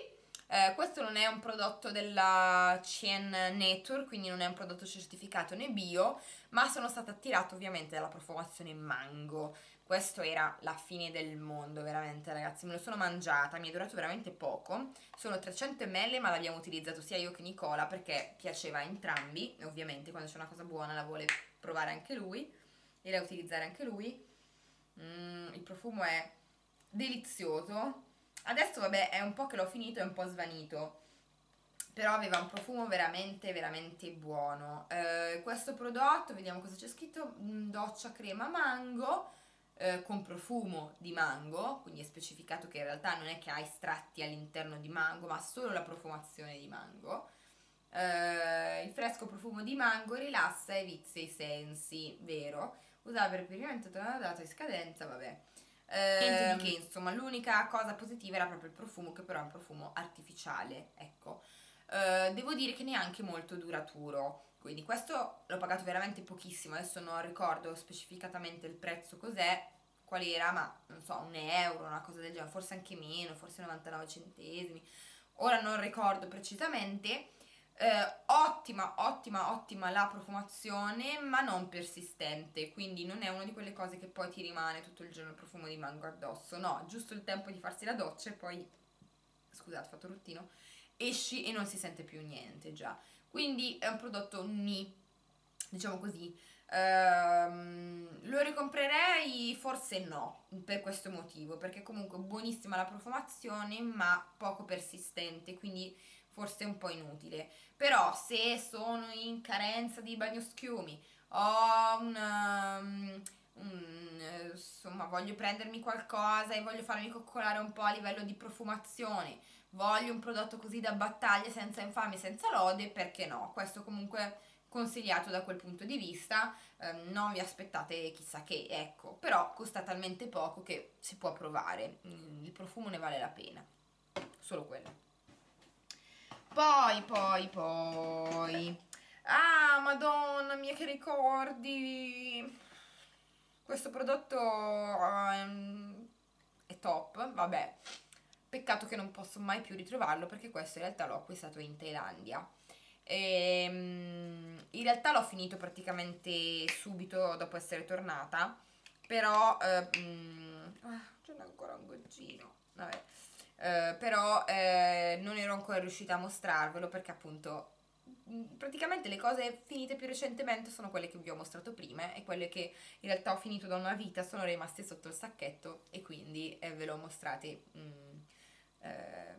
A: eh, questo non è un prodotto della CN Network, quindi non è un prodotto certificato né bio, ma sono stata attirata ovviamente dalla profumazione mango. Questo era la fine del mondo, veramente ragazzi, me lo sono mangiata, mi è durato veramente poco. Sono 300 ml, ma l'abbiamo utilizzato sia io che Nicola perché piaceva a entrambi, ovviamente quando c'è una cosa buona la vuole provare anche lui e la utilizzare anche lui. Mm, il profumo è delizioso, Adesso vabbè è un po' che l'ho finito, è un po' svanito. Però aveva un profumo veramente veramente buono. Eh, questo prodotto, vediamo cosa c'è scritto mm, doccia crema mango eh, con profumo di mango quindi è specificato che in realtà non è che ha estratti all'interno di mango ma solo la profumazione di mango. Eh, il fresco profumo di mango rilassa e vizia i sensi vero? Usare per riperimento data di scadenza vabbè Niente di che, insomma, l'unica cosa positiva era proprio il profumo, che però è un profumo artificiale, ecco. Eh, devo dire che neanche molto duraturo, quindi questo l'ho pagato veramente pochissimo, adesso non ricordo specificatamente il prezzo cos'è, qual era, ma non so, un euro, una cosa del genere, forse anche meno, forse 99 centesimi, ora non ricordo precisamente, eh, ottima, ottima, ottima la profumazione, ma non persistente, quindi non è una di quelle cose che poi ti rimane tutto il giorno il profumo di mango addosso, no, giusto il tempo di farsi la doccia e poi, scusate, ho fatto ruttino, esci e non si sente più niente già. Quindi è un prodotto ni, diciamo così. Ehm, lo ricomprerei? Forse no, per questo motivo, perché comunque buonissima la profumazione, ma poco persistente, quindi forse un po' inutile. Però se sono in carenza di bagnoschiumi, ho una, um, un, insomma voglio prendermi qualcosa e voglio farmi coccolare un po' a livello di profumazione, voglio un prodotto così da battaglia senza infame, senza lode, perché no? Questo comunque consigliato da quel punto di vista, eh, non vi aspettate chissà che, ecco, però costa talmente poco che si può provare, il profumo ne vale la pena, solo quello. Poi, poi, poi. Ah, madonna mia, che ricordi! Questo prodotto um, è top, vabbè. Peccato che non posso mai più ritrovarlo perché questo in realtà l'ho acquistato in Thailandia. E, um, in realtà l'ho finito praticamente subito dopo essere tornata, però... Uh, um, ah, ce ancora un goccino. Vabbè. Eh, però eh, non ero ancora riuscita a mostrarvelo perché appunto mm, praticamente le cose finite più recentemente sono quelle che vi ho mostrato prima e quelle che in realtà ho finito da una vita sono rimaste sotto il sacchetto e quindi eh, ve le ho mostrate mm, eh,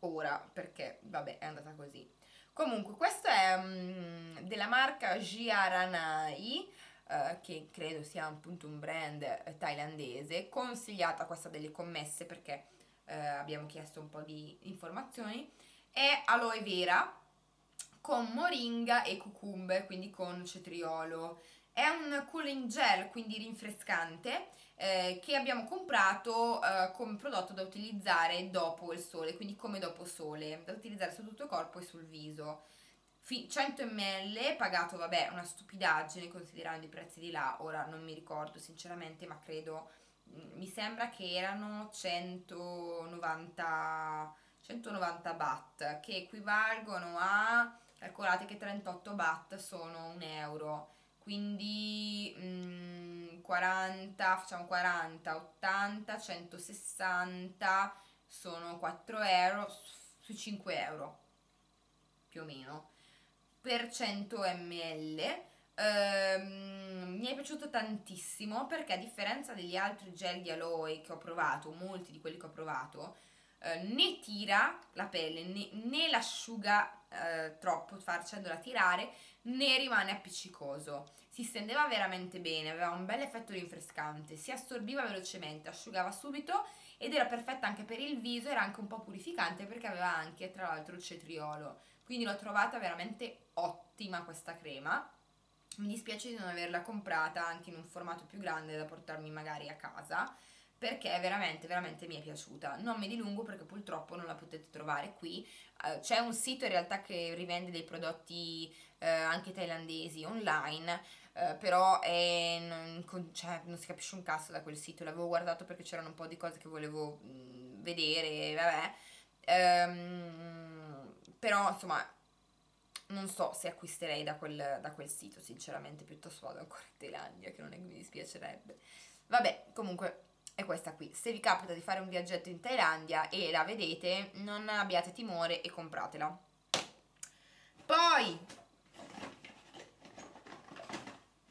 A: ora perché vabbè è andata così. Comunque questo è mm, della marca Giaranai Uh, che credo sia appunto un brand thailandese, consigliata questa delle commesse perché eh, abbiamo chiesto un po' di informazioni, è aloe vera con moringa e cucumber, quindi con cetriolo. È un cooling gel, quindi rinfrescante, eh, che abbiamo comprato eh, come prodotto da utilizzare dopo il sole, quindi come dopo sole, da utilizzare su tutto il corpo e sul viso. 100 ml, pagato vabbè una stupidaggine considerando i prezzi di là, ora non mi ricordo sinceramente, ma credo mi sembra che erano 190, 190 baht, che equivalgono a, calcolate che 38 baht sono un euro, quindi mm, 40, facciamo 40, 80, 160 sono 4 euro su 5 euro più o meno per 100 ml Ehm, mi è piaciuto tantissimo perché a differenza degli altri gel di aloe che ho provato, molti di quelli che ho provato, eh, né tira la pelle né, né l'asciuga eh, troppo facendola tirare né rimane appiccicoso. Si stendeva veramente bene, aveva un bel effetto rinfrescante, si assorbiva velocemente, asciugava subito ed era perfetta anche per il viso, era anche un po' purificante perché aveva anche tra l'altro il cetriolo. Quindi l'ho trovata veramente ottima questa crema mi dispiace di non averla comprata anche in un formato più grande da portarmi magari a casa perché veramente veramente mi è piaciuta. Non mi dilungo perché purtroppo non la potete trovare qui. Uh, c'è un sito in realtà che rivende dei prodotti uh, anche thailandesi online uh, però è, non, cioè, non, si capisce un cazzo da quel sito. L'avevo guardato perché c'erano un po' di cose che volevo mh, mm, vedere vabbè. Um, però insomma non so se acquisterei da quel, da quel sito, sinceramente, piuttosto vado ancora in Thailandia, che non è che mi dispiacerebbe. Vabbè, comunque è questa qui. Se vi capita di fare un viaggetto in Thailandia e la vedete, non abbiate timore e compratela. Poi,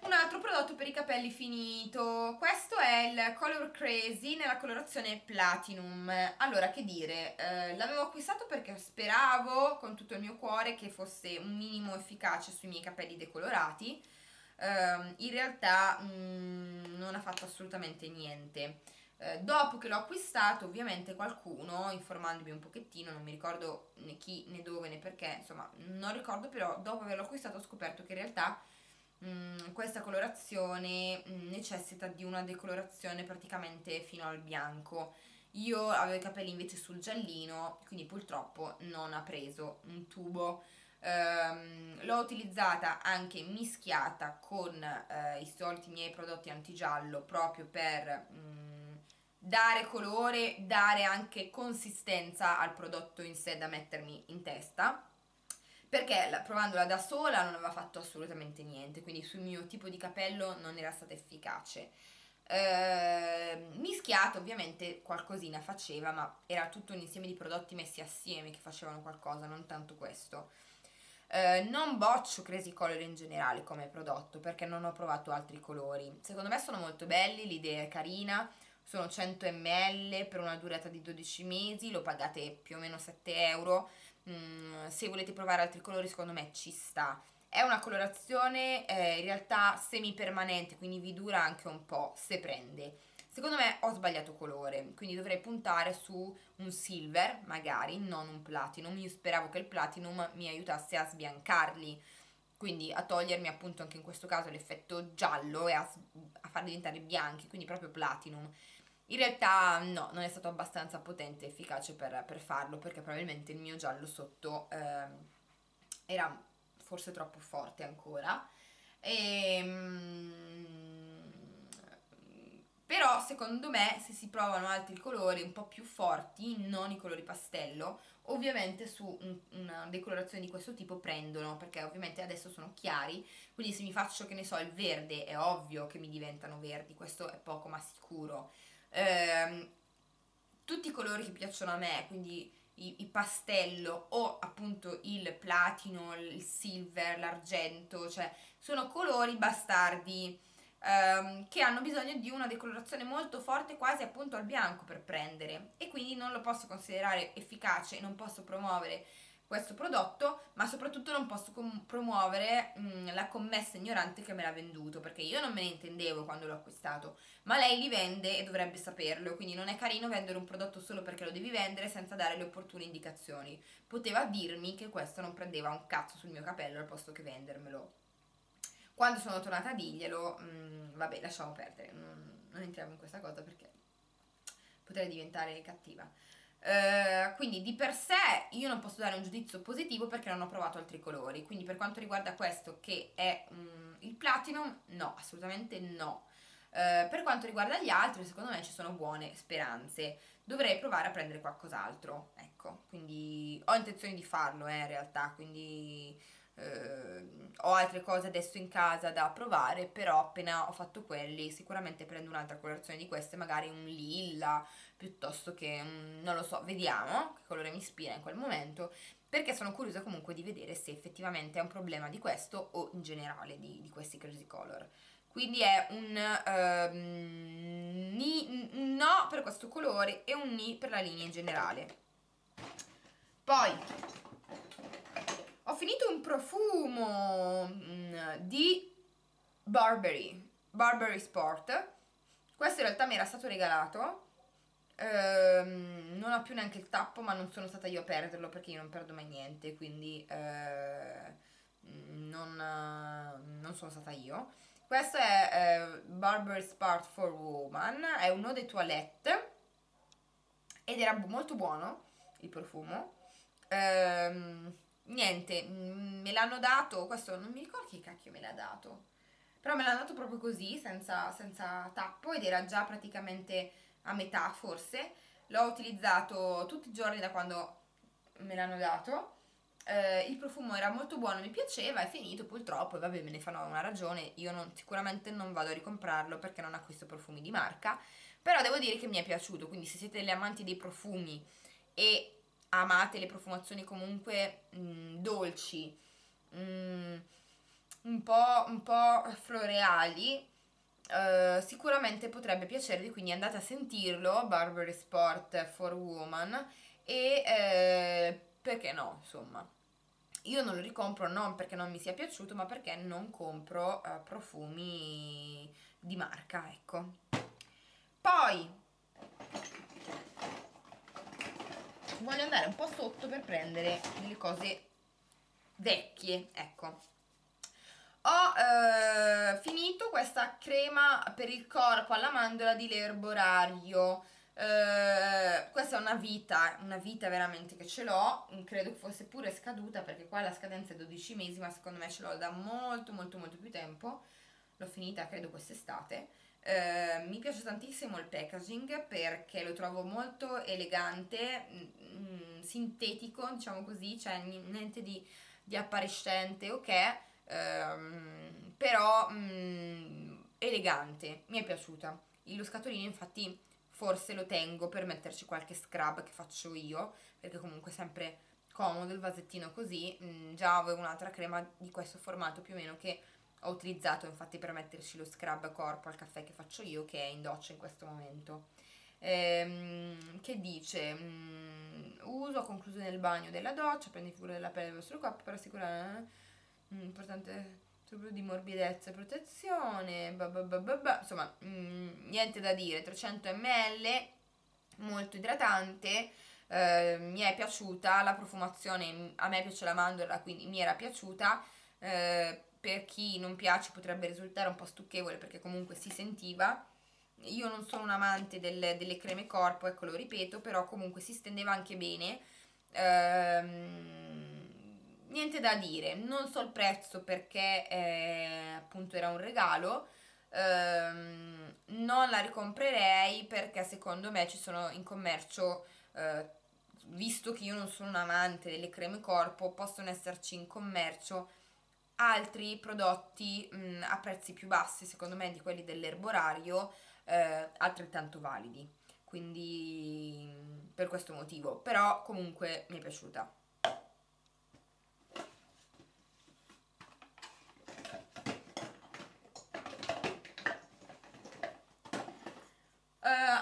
A: un altro prodotto per i capelli finito. Questo è il Color Crazy nella colorazione Platinum. Allora, che dire, eh, l'avevo acquistato perché speravo con tutto il mio cuore che fosse un minimo efficace sui miei capelli decolorati. Eh, in realtà mh, mm, non ha fatto assolutamente niente. Eh, dopo che l'ho acquistato, ovviamente qualcuno, informandomi un pochettino, non mi ricordo né chi né dove né perché, insomma, non ricordo, però dopo averlo acquistato ho scoperto che in realtà Mm, questa colorazione mm, necessita di una decolorazione praticamente fino al bianco. Io avevo i capelli invece sul giallino, quindi purtroppo non ha preso un tubo. Um, l'ho utilizzata anche mischiata con uh, i soliti miei prodotti antigiallo proprio per um, dare colore, dare anche consistenza al prodotto in sé da mettermi in testa perché la, provandola da sola non aveva fatto assolutamente niente, quindi sul mio tipo di capello non era stata efficace. Eh, mischiato ovviamente qualcosina faceva, ma era tutto un insieme di prodotti messi assieme che facevano qualcosa, non tanto questo. Eh, non boccio Crazy Color in generale come prodotto perché non ho provato altri colori. Secondo me sono molto belli, l'idea è carina, sono 100 ml per una durata di 12 mesi, lo pagate più o meno 7 euro mm, se volete provare altri colori secondo me ci sta. È una colorazione eh, in realtà semi permanente quindi vi dura anche un po' se prende. Secondo me ho sbagliato colore quindi dovrei puntare su un silver magari non un platinum. Io speravo che il platinum mi aiutasse a sbiancarli quindi a togliermi appunto anche in questo caso l'effetto giallo e a, a farli diventare bianchi quindi proprio platinum in realtà no, non è stato abbastanza potente e efficace per, per, farlo perché probabilmente il mio giallo sotto eh, era forse troppo forte ancora. E, ehm, però secondo me se si provano altri colori un po' più forti, non i colori pastello, ovviamente su un, una decolorazione di questo tipo prendono, perché ovviamente adesso sono chiari, quindi se mi faccio che ne so il verde è ovvio che mi diventano verdi, questo è poco ma sicuro ehm, tutti i colori che piacciono a me, quindi i, i, pastello o appunto il platino, il silver, l'argento, cioè sono colori bastardi ehm, che hanno bisogno di una decolorazione molto forte quasi appunto al bianco per prendere. E quindi non lo posso considerare efficace, non posso promuovere questo prodotto, ma soprattutto non posso com- promuovere mh, mm, la commessa ignorante che me l'ha venduto, perché io non me ne intendevo quando l'ho acquistato, ma lei li vende e dovrebbe saperlo, quindi non è carino vendere un prodotto solo perché lo devi vendere senza dare le opportune indicazioni. Poteva dirmi che questo non prendeva un cazzo sul mio capello al posto che vendermelo. Quando sono tornata a dirglielo, mh, mm, vabbè, lasciamo perdere, non, non entriamo in questa cosa perché potrei diventare cattiva. Uh, quindi di per sé io non posso dare un giudizio positivo perché non ho provato altri colori. Quindi per quanto riguarda questo che è um, il platinum no assolutamente no. Uh, per quanto riguarda gli altri secondo me ci sono buone speranze. Dovrei provare a prendere qualcos'altro ecco. Quindi ho intenzione di farlo eh, in realtà. Quindi Uh, ho altre cose adesso in casa da provare, però appena ho fatto quelli sicuramente prendo un'altra colorazione di queste, magari un lilla, piuttosto che, un, non lo so, vediamo che colore mi ispira in quel momento, perché sono curiosa comunque di vedere se effettivamente è un problema di questo o in generale di, di questi crazy color. Quindi è un, uh, ni, no per questo colore e un ni per la linea in generale. Poi ho finito un profumo mm, di Burberry, Burberry Sport. Questo in realtà mi era stato regalato. Ehm, non ho più neanche il tappo, ma non sono stata io a perderlo perché io non perdo mai niente, quindi eh, non, non, sono stata io. Questo è eh, Burberry Sport for Woman, è un eau de toilette ed era molto buono il profumo. Ehm, niente, mm, me l'hanno dato, questo non mi ricordo chi cacchio me l'ha dato, però me l'hanno dato proprio così, senza, senza tappo ed era già praticamente a metà forse, l'ho utilizzato tutti i giorni da quando me l'hanno dato, eh, il profumo era molto buono, mi piaceva, è finito purtroppo, e vabbè me ne fanno una ragione, io non, sicuramente non vado a ricomprarlo perché non acquisto profumi di marca, però devo dire che mi è piaciuto, quindi se siete delle amanti dei profumi e amate le profumazioni comunque mh, mm, dolci, mh, mm, un, po', un po' floreali, uh, sicuramente potrebbe piacervi, quindi andate a sentirlo, Burberry Sport for Woman, e eh, perché no, insomma. Io non lo ricompro non perché non mi sia piaciuto, ma perché non compro uh, profumi di marca, ecco. Poi voglio andare un po' sotto per prendere delle cose vecchie, ecco. Ho eh, finito questa crema per il corpo alla mandorla di L'Erborario. Eh, questa è una vita, una vita veramente che ce l'ho, credo che fosse pure scaduta perché qua la scadenza è 12 mesi, ma secondo me ce l'ho da molto molto molto più tempo. L'ho finita credo quest'estate. Uh, mi piace tantissimo il packaging perché lo trovo molto elegante, mh, mm, mm, sintetico, diciamo così, cioè niente di, di appariscente, ok, ehm, però mh, mm, elegante, mi è piaciuta. Lo scatolino infatti forse lo tengo per metterci qualche scrub che faccio io, perché comunque è sempre comodo il vasettino così, mm, già avevo un'altra crema di questo formato più o meno che ho utilizzato infatti per metterci lo scrub corpo al caffè che faccio io che è in doccia in questo momento. Ehm, che dice mm, uso a conclusione del bagno della doccia prendi figura della pelle verso il corpo per assicurare eh, importante di morbidezza e protezione bah bah bah insomma mm, niente da dire. 300 ml molto idratante. Eh, mi è piaciuta la profumazione a me piace la mandorla quindi mi era piaciuta. Eh, per chi non piace potrebbe risultare un po' stucchevole perché comunque si sentiva. Io non sono un amante del, delle creme corpo ecco lo ripeto però comunque si stendeva anche bene. Ehm, niente da dire, non so il prezzo perché eh, appunto era un regalo, ehm, non la ricomprerei perché secondo me ci sono in commercio, eh, visto che io non sono un amante delle creme corpo, possono esserci in commercio altri prodotti mh, a prezzi più bassi secondo me di quelli dell'erbolario eh, altrettanto validi. Quindi per questo motivo. Però comunque mi è piaciuta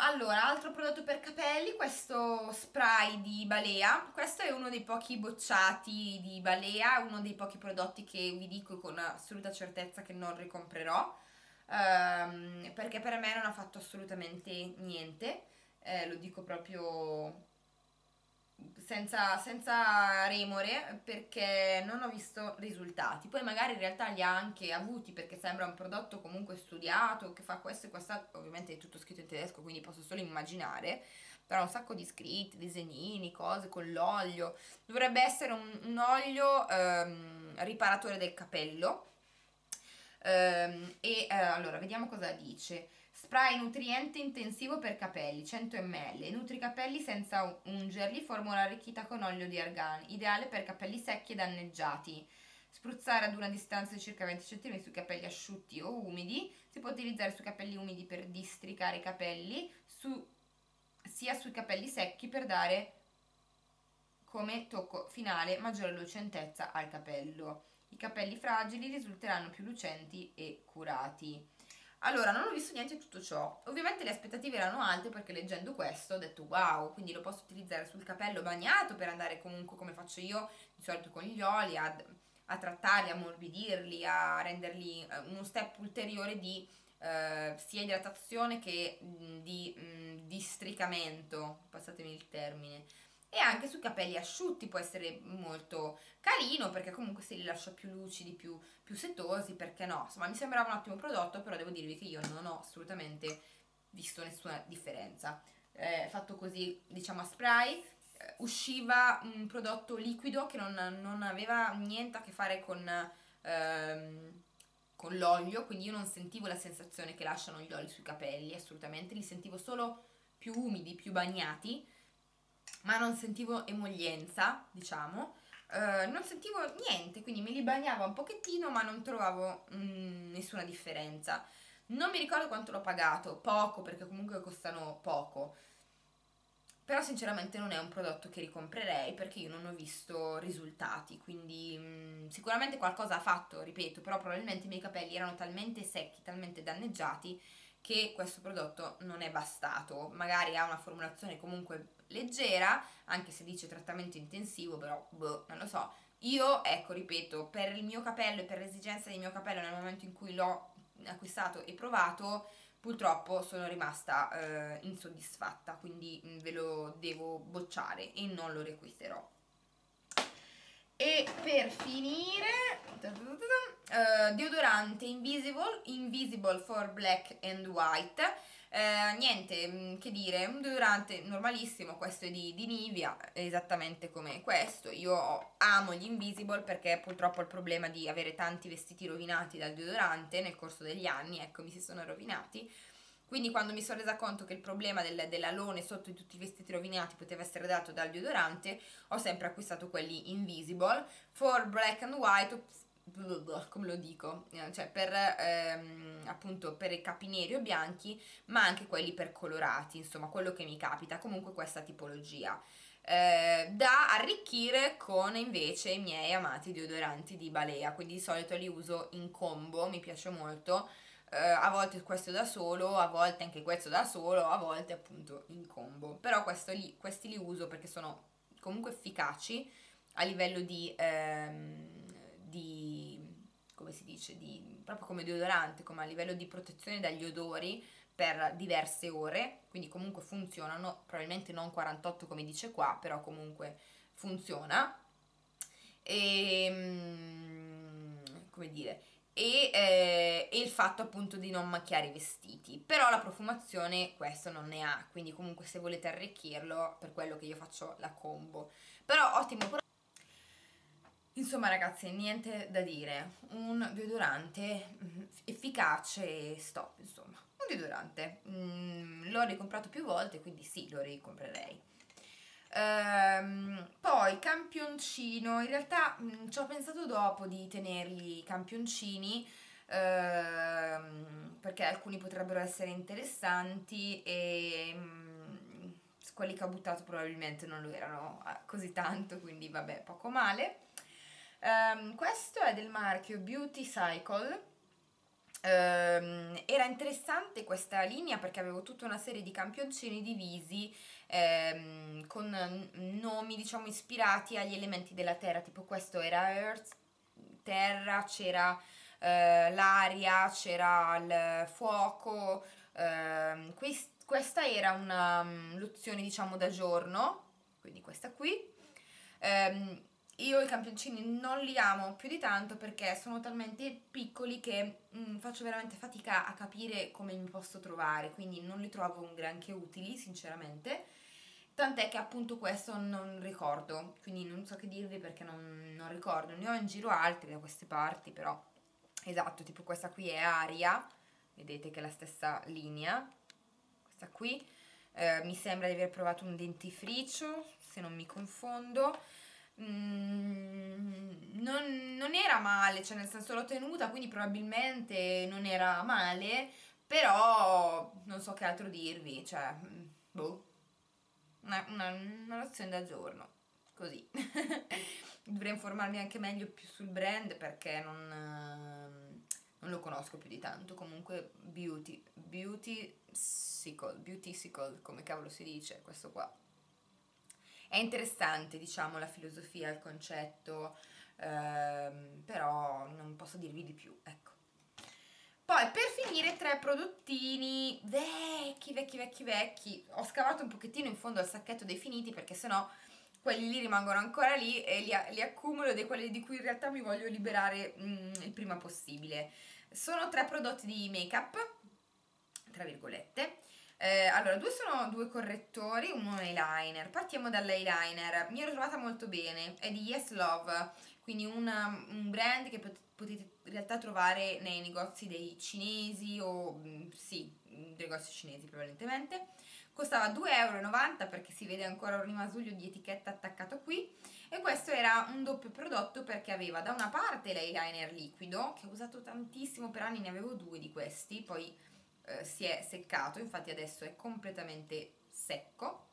A: allora, altro prodotto per capelli, questo spray di Balea. Questo è uno dei pochi bocciati di Balea, uno dei pochi prodotti che vi dico con assoluta certezza che non ricomprerò, ehm, perché per me non ha fatto assolutamente niente. Eh, lo dico proprio senza, senza remore perché non ho visto risultati. Poi magari in realtà li ha anche avuti perché sembra un prodotto comunque studiato che fa questo e quest'altro. Ovviamente è tutto scritto in tedesco, quindi posso solo immaginare. Però un sacco di scritti, disegnini, cose con l'olio. Dovrebbe essere un, un olio ehm, riparatore del capello. Ehm, e eh, allora vediamo cosa dice. Spray nutriente intensivo per capelli, 100 ml. Nutri capelli senza ungerli, formula arricchita con olio di argan, ideale per capelli secchi e danneggiati. Spruzzare ad una distanza di circa 20 cm sui capelli asciutti o umidi. Si può utilizzare sui capelli umidi per districare i capelli, su, sia sui capelli secchi per dare come tocco finale maggiore lucentezza al capello. I capelli fragili risulteranno più lucenti e curati. Allora, non ho visto niente di tutto ciò. Ovviamente le aspettative erano alte perché leggendo questo ho detto wow, quindi lo posso utilizzare sul capello bagnato per andare comunque come faccio io di solito con gli oli a, a trattarli, a morbidirli, a renderli eh, uno step ulteriore di eh, sia idratazione che mh, di mh, districamento, passatemi il termine e anche sui capelli asciutti può essere molto carino perché comunque se li lascia più lucidi, più, più setosi, perché no? Insomma mi sembrava un ottimo prodotto però devo dirvi che io non ho assolutamente visto nessuna differenza. Eh, fatto così diciamo a spray eh, usciva un prodotto liquido che non, non, aveva niente a che fare con, ehm, con l'olio quindi io non sentivo la sensazione che lasciano gli oli sui capelli assolutamente, li sentivo solo più umidi, più bagnati ma non sentivo emoglienza, diciamo, uh, non sentivo niente, quindi me li bagnavo un pochettino, ma non trovavo mm, nessuna differenza. Non mi ricordo quanto l'ho pagato, poco, perché comunque costano poco. Però sinceramente non è un prodotto che ricomprerei perché io non ho visto risultati, quindi mm, sicuramente qualcosa ha fatto, ripeto, però probabilmente i miei capelli erano talmente secchi, talmente danneggiati che questo prodotto non è bastato. Magari ha una formulazione comunque leggera, anche se dice trattamento intensivo, però boh, non lo so. Io, ecco, ripeto, per il mio capello e per l'esigenza del mio capello nel momento in cui l'ho acquistato e provato, purtroppo sono rimasta eh, insoddisfatta, quindi mm, ve lo devo bocciare e non lo riacquisterò. E per finire, uh, deodorante Invisible, Invisible for Black and White eh, niente, mm, che dire, un deodorante normalissimo, questo è di, di Nivea, esattamente come questo. Io amo gli Invisible perché purtroppo ho il problema di avere tanti vestiti rovinati dal deodorante nel corso degli anni, ecco, mi si sono rovinati. Quindi quando mi sono resa conto che il problema del, dell'alone sotto di tutti i vestiti rovinati poteva essere dato dal deodorante, ho sempre acquistato quelli Invisible for black and white, come lo dico, eh, cioè per ehm, appunto per i capi neri o bianchi, ma anche quelli per colorati, insomma, quello che mi capita, comunque questa tipologia. Eh, da arricchire con invece i miei amati deodoranti di Balea, quindi di solito li uso in combo, mi piace molto. Eh, a volte questo da solo, a volte anche questo da solo, a volte appunto in combo. Però li, questi li uso perché sono comunque efficaci a livello di, ehm, di come si dice, di, proprio come deodorante, come a livello di protezione dagli odori per diverse ore, quindi comunque funzionano, probabilmente non 48 come dice qua, però comunque funziona. E, ehm, come dire, e, eh, e, il fatto appunto di non macchiare i vestiti. Però la profumazione questo non ne ha, quindi comunque se volete arricchirlo, per quello che io faccio la combo. Però ottimo. Insomma ragazzi, niente da dire, un deodorante mm, efficace e stop, insomma deodorante. Mm, l'ho ricomprato più volte, quindi sì, lo ricomprerei. Ehm, poi campioncino, in realtà mh, mm, ci ho pensato dopo di tenerli campioncini ehm, perché alcuni potrebbero essere interessanti e mh, mm, quelli che ho buttato probabilmente non lo erano ah, così tanto, quindi vabbè, poco male. Um, questo è del marchio Beauty Cycle Ehm, era interessante questa linea perché avevo tutta una serie di campioncini divisi ehm, con nomi diciamo ispirati agli elementi della terra, tipo questo era Earth, terra, c'era eh, l'aria, c'era il fuoco, ehm, quest- questa era una um, lozione diciamo da giorno, quindi questa qui. Um, io i campioncini non li amo più di tanto perché sono talmente piccoli che mh, mm, faccio veramente fatica a capire come mi posso trovare, quindi non li trovo un granché utili, sinceramente. Tant'è che appunto questo non ricordo, quindi non so che dirvi perché non, non ricordo. Ne ho in giro altri da queste parti, però esatto, tipo questa qui è Aria, vedete che è la stessa linea, questa qui. Eh, mi sembra di aver provato un dentifricio, se non mi confondo Mm, non, non, era male, cioè nel senso l'ho tenuta, quindi probabilmente non era male, però non so che altro dirvi, cioè, mm, boh, una, una, una lozione da giorno, così. Dovrei informarmi anche meglio più sul brand perché non, non lo conosco più di tanto, comunque Beauty, Beauty Sickle, Beauty Sickle, come cavolo si dice questo qua. È interessante, diciamo, la filosofia, il concetto, ehm, però non posso dirvi di più, ecco. Poi per finire tre prodottini vecchi, vecchi, vecchi, vecchi. Ho scavato un pochettino in fondo al sacchetto dei finiti perché sennò quelli lì rimangono ancora lì e li, li accumulo dei quelli di cui in realtà mi voglio liberare mm, il prima possibile. Sono tre prodotti di make up, tra virgolette, eh, allora, due sono due correttori, uno eyeliner. Partiamo dall'eyeliner. Mi ero trovata molto bene, è di Yes Love, quindi una, un brand che pot- potete in realtà trovare nei negozi dei cinesi o mm, sì, negozi cinesi prevalentemente. Costava 2,90 euro perché si vede ancora un rimasuglio di etichetta attaccato qui. E questo era un doppio prodotto perché aveva da una parte l'eyeliner liquido, che ho usato tantissimo per anni, ne avevo due di questi, poi eh, si è seccato, infatti adesso è completamente secco.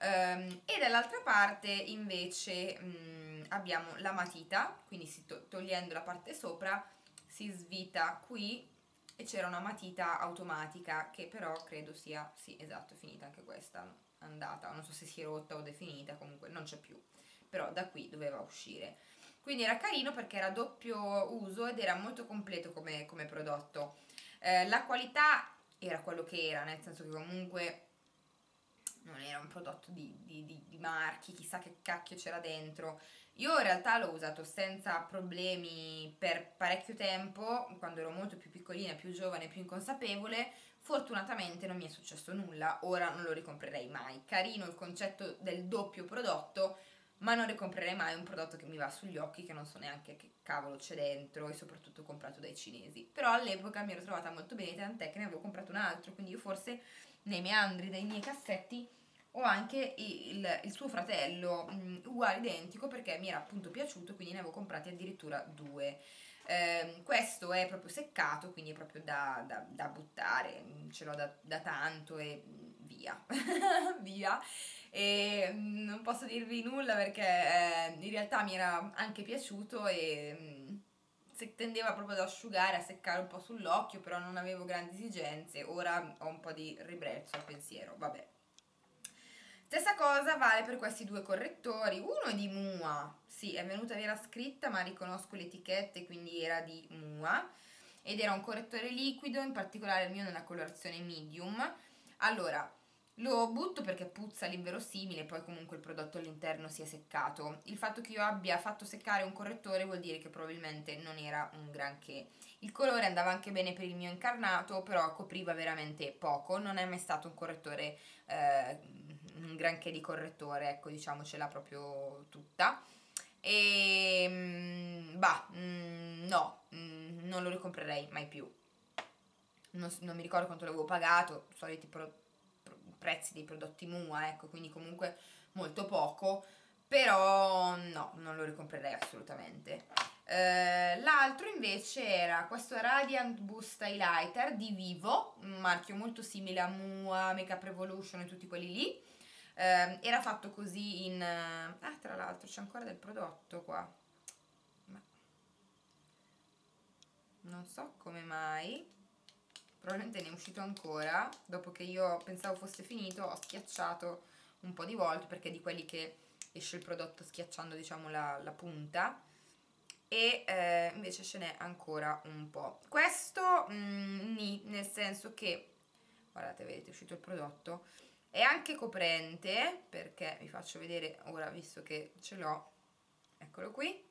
A: Um, e dall'altra parte invece um, abbiamo la matita, quindi to- togliendo la parte sopra si svita qui e c'era una matita automatica che però credo sia, sì esatto, è finita anche questa, andata, non so se si è rotta o definita, comunque non c'è più, però da qui doveva uscire. Quindi era carino perché era doppio uso ed era molto completo come, come prodotto. Eh, la qualità era quello che era, nel senso che comunque non era un prodotto di, di, di, di marchi, chissà che cacchio c'era dentro. Io in realtà l'ho usato senza problemi per parecchio tempo, quando ero molto più piccolina, più giovane, più inconsapevole. Fortunatamente non mi è successo nulla, ora non lo ricomprerei mai. Carino il concetto del doppio prodotto, ma non ricomprerei mai un prodotto che mi va sugli occhi, che non so neanche che cavolo c'è dentro e soprattutto comprato dai cinesi. Però all'epoca mi ero trovata molto bene, tant'è che ne avevo comprato un altro, quindi io forse nei meandri dei miei cassetti ho anche il, il suo fratello mh, mm, uguale identico perché mi era appunto piaciuto, quindi ne avevo comprati addirittura due. Eh, questo è proprio seccato, quindi è proprio da, da, da buttare, ce l'ho da, da tanto e via, via e mm, non posso dirvi nulla perché eh, in realtà mi era anche piaciuto e mm, tendeva proprio ad asciugare, a seccare un po' sull'occhio, però non avevo grandi esigenze, ora ho un po' di ribrezzo al pensiero, vabbè. Stessa cosa vale per questi due correttori, uno è di Mua, sì è venuta via la scritta ma riconosco le etichette quindi era di Mua ed era un correttore liquido, in particolare il mio nella colorazione medium. Allora, lo butto perché puzza l'inverosimile poi comunque il prodotto all'interno si è seccato. Il fatto che io abbia fatto seccare un correttore vuol dire che probabilmente non era un granché. Il colore andava anche bene per il mio incarnato, però copriva veramente poco. Non è mai stato un correttore, eh, un granché di correttore, ecco diciamocela proprio tutta. E mm, bah, mm, no, mm, non lo ricomprerei mai più. Non, non mi ricordo quanto l'avevo pagato, soliti prodotti prezzi dei prodotti Mua, ecco, quindi comunque molto poco, però no, non lo ricomprerei assolutamente. Eh, l'altro invece era questo Radiant Boost Highlighter di Vivo, un marchio molto simile a Mua, Makeup Revolution e tutti quelli lì. Eh, era fatto così in... Ah, tra l'altro c'è ancora del prodotto qua. Non so come mai probabilmente ne è uscito ancora. Dopo che io pensavo fosse finito ho schiacciato un po' di volte perché è di quelli che esce il prodotto schiacciando diciamo la, la punta. E eh, invece ce n'è ancora un po' questo mm, ni, nel senso che guardate vedete è uscito il prodotto. È anche coprente perché vi faccio vedere ora visto che ce l'ho eccolo qui.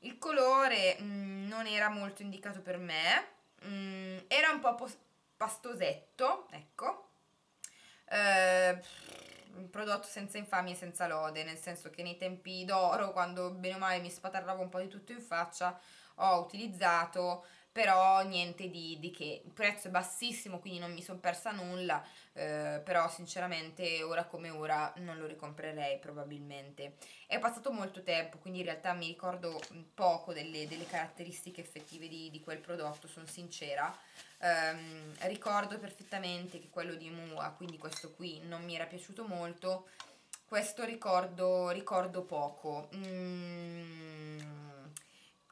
A: Il colore mm, non era molto indicato per me mm, era un po' pastosetto, ecco. Eh, un prodotto senza infamia e senza lode, nel senso che nei tempi d'oro, quando bene o male mi spatarravo un po' di tutto in faccia, ho utilizzato però niente di, di, che. Il prezzo è bassissimo, quindi non mi sono persa nulla, eh, però sinceramente ora come ora non lo ricomprerei probabilmente. È passato molto tempo, quindi in realtà mi ricordo poco delle, delle caratteristiche effettive di, di, quel prodotto, sono sincera. Um, ricordo perfettamente che quello di Mua, quindi questo qui, non mi era piaciuto molto. Questo ricordo, ricordo poco. Mm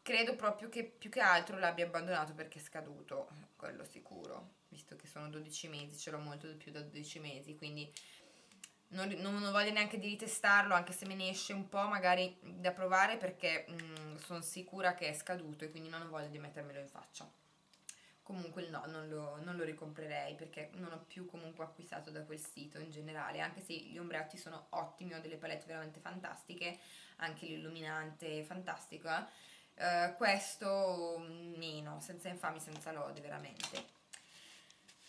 A: credo proprio che più che altro l'abbia abbandonato perché è scaduto, quello sicuro, visto che sono 12 mesi, ce l'ho molto di più da 12 mesi, quindi non, non, non, voglio neanche di ritestarlo, anche se me ne esce un po' magari da provare perché mm, sono sicura che è scaduto e quindi non ho voglia di mettermelo in faccia. Comunque no, non lo, non lo ricomprerei perché non ho più comunque acquistato da quel sito in generale, anche se gli ombretti sono ottimi, ho delle palette veramente fantastiche, anche l'illuminante è fantastico, eh? Uh, questo meno, senza infami, senza lode, veramente.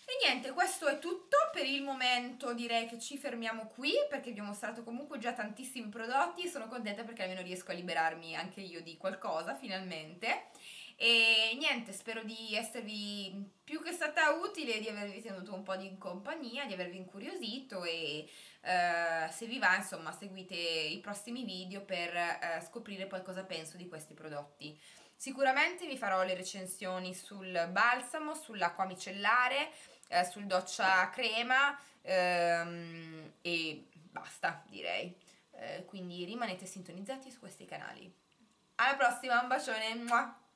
A: E niente, questo è tutto, per il momento direi che ci fermiamo qui perché vi ho mostrato comunque già tantissimi prodotti sono contenta perché almeno riesco a liberarmi anche io di qualcosa finalmente. E niente, spero di esservi più che stata utile, di avervi tenuto un po' di compagnia, di avervi incuriosito e uh, se vi va, insomma, seguite i prossimi video per uh, scoprire poi cosa penso di questi prodotti. Sicuramente vi farò le recensioni sul balsamo, sull'acqua micellare, uh, sul doccia crema um, e basta, direi. quindi rimanete sintonizzati su questi canali. Alla prossima, un bacione!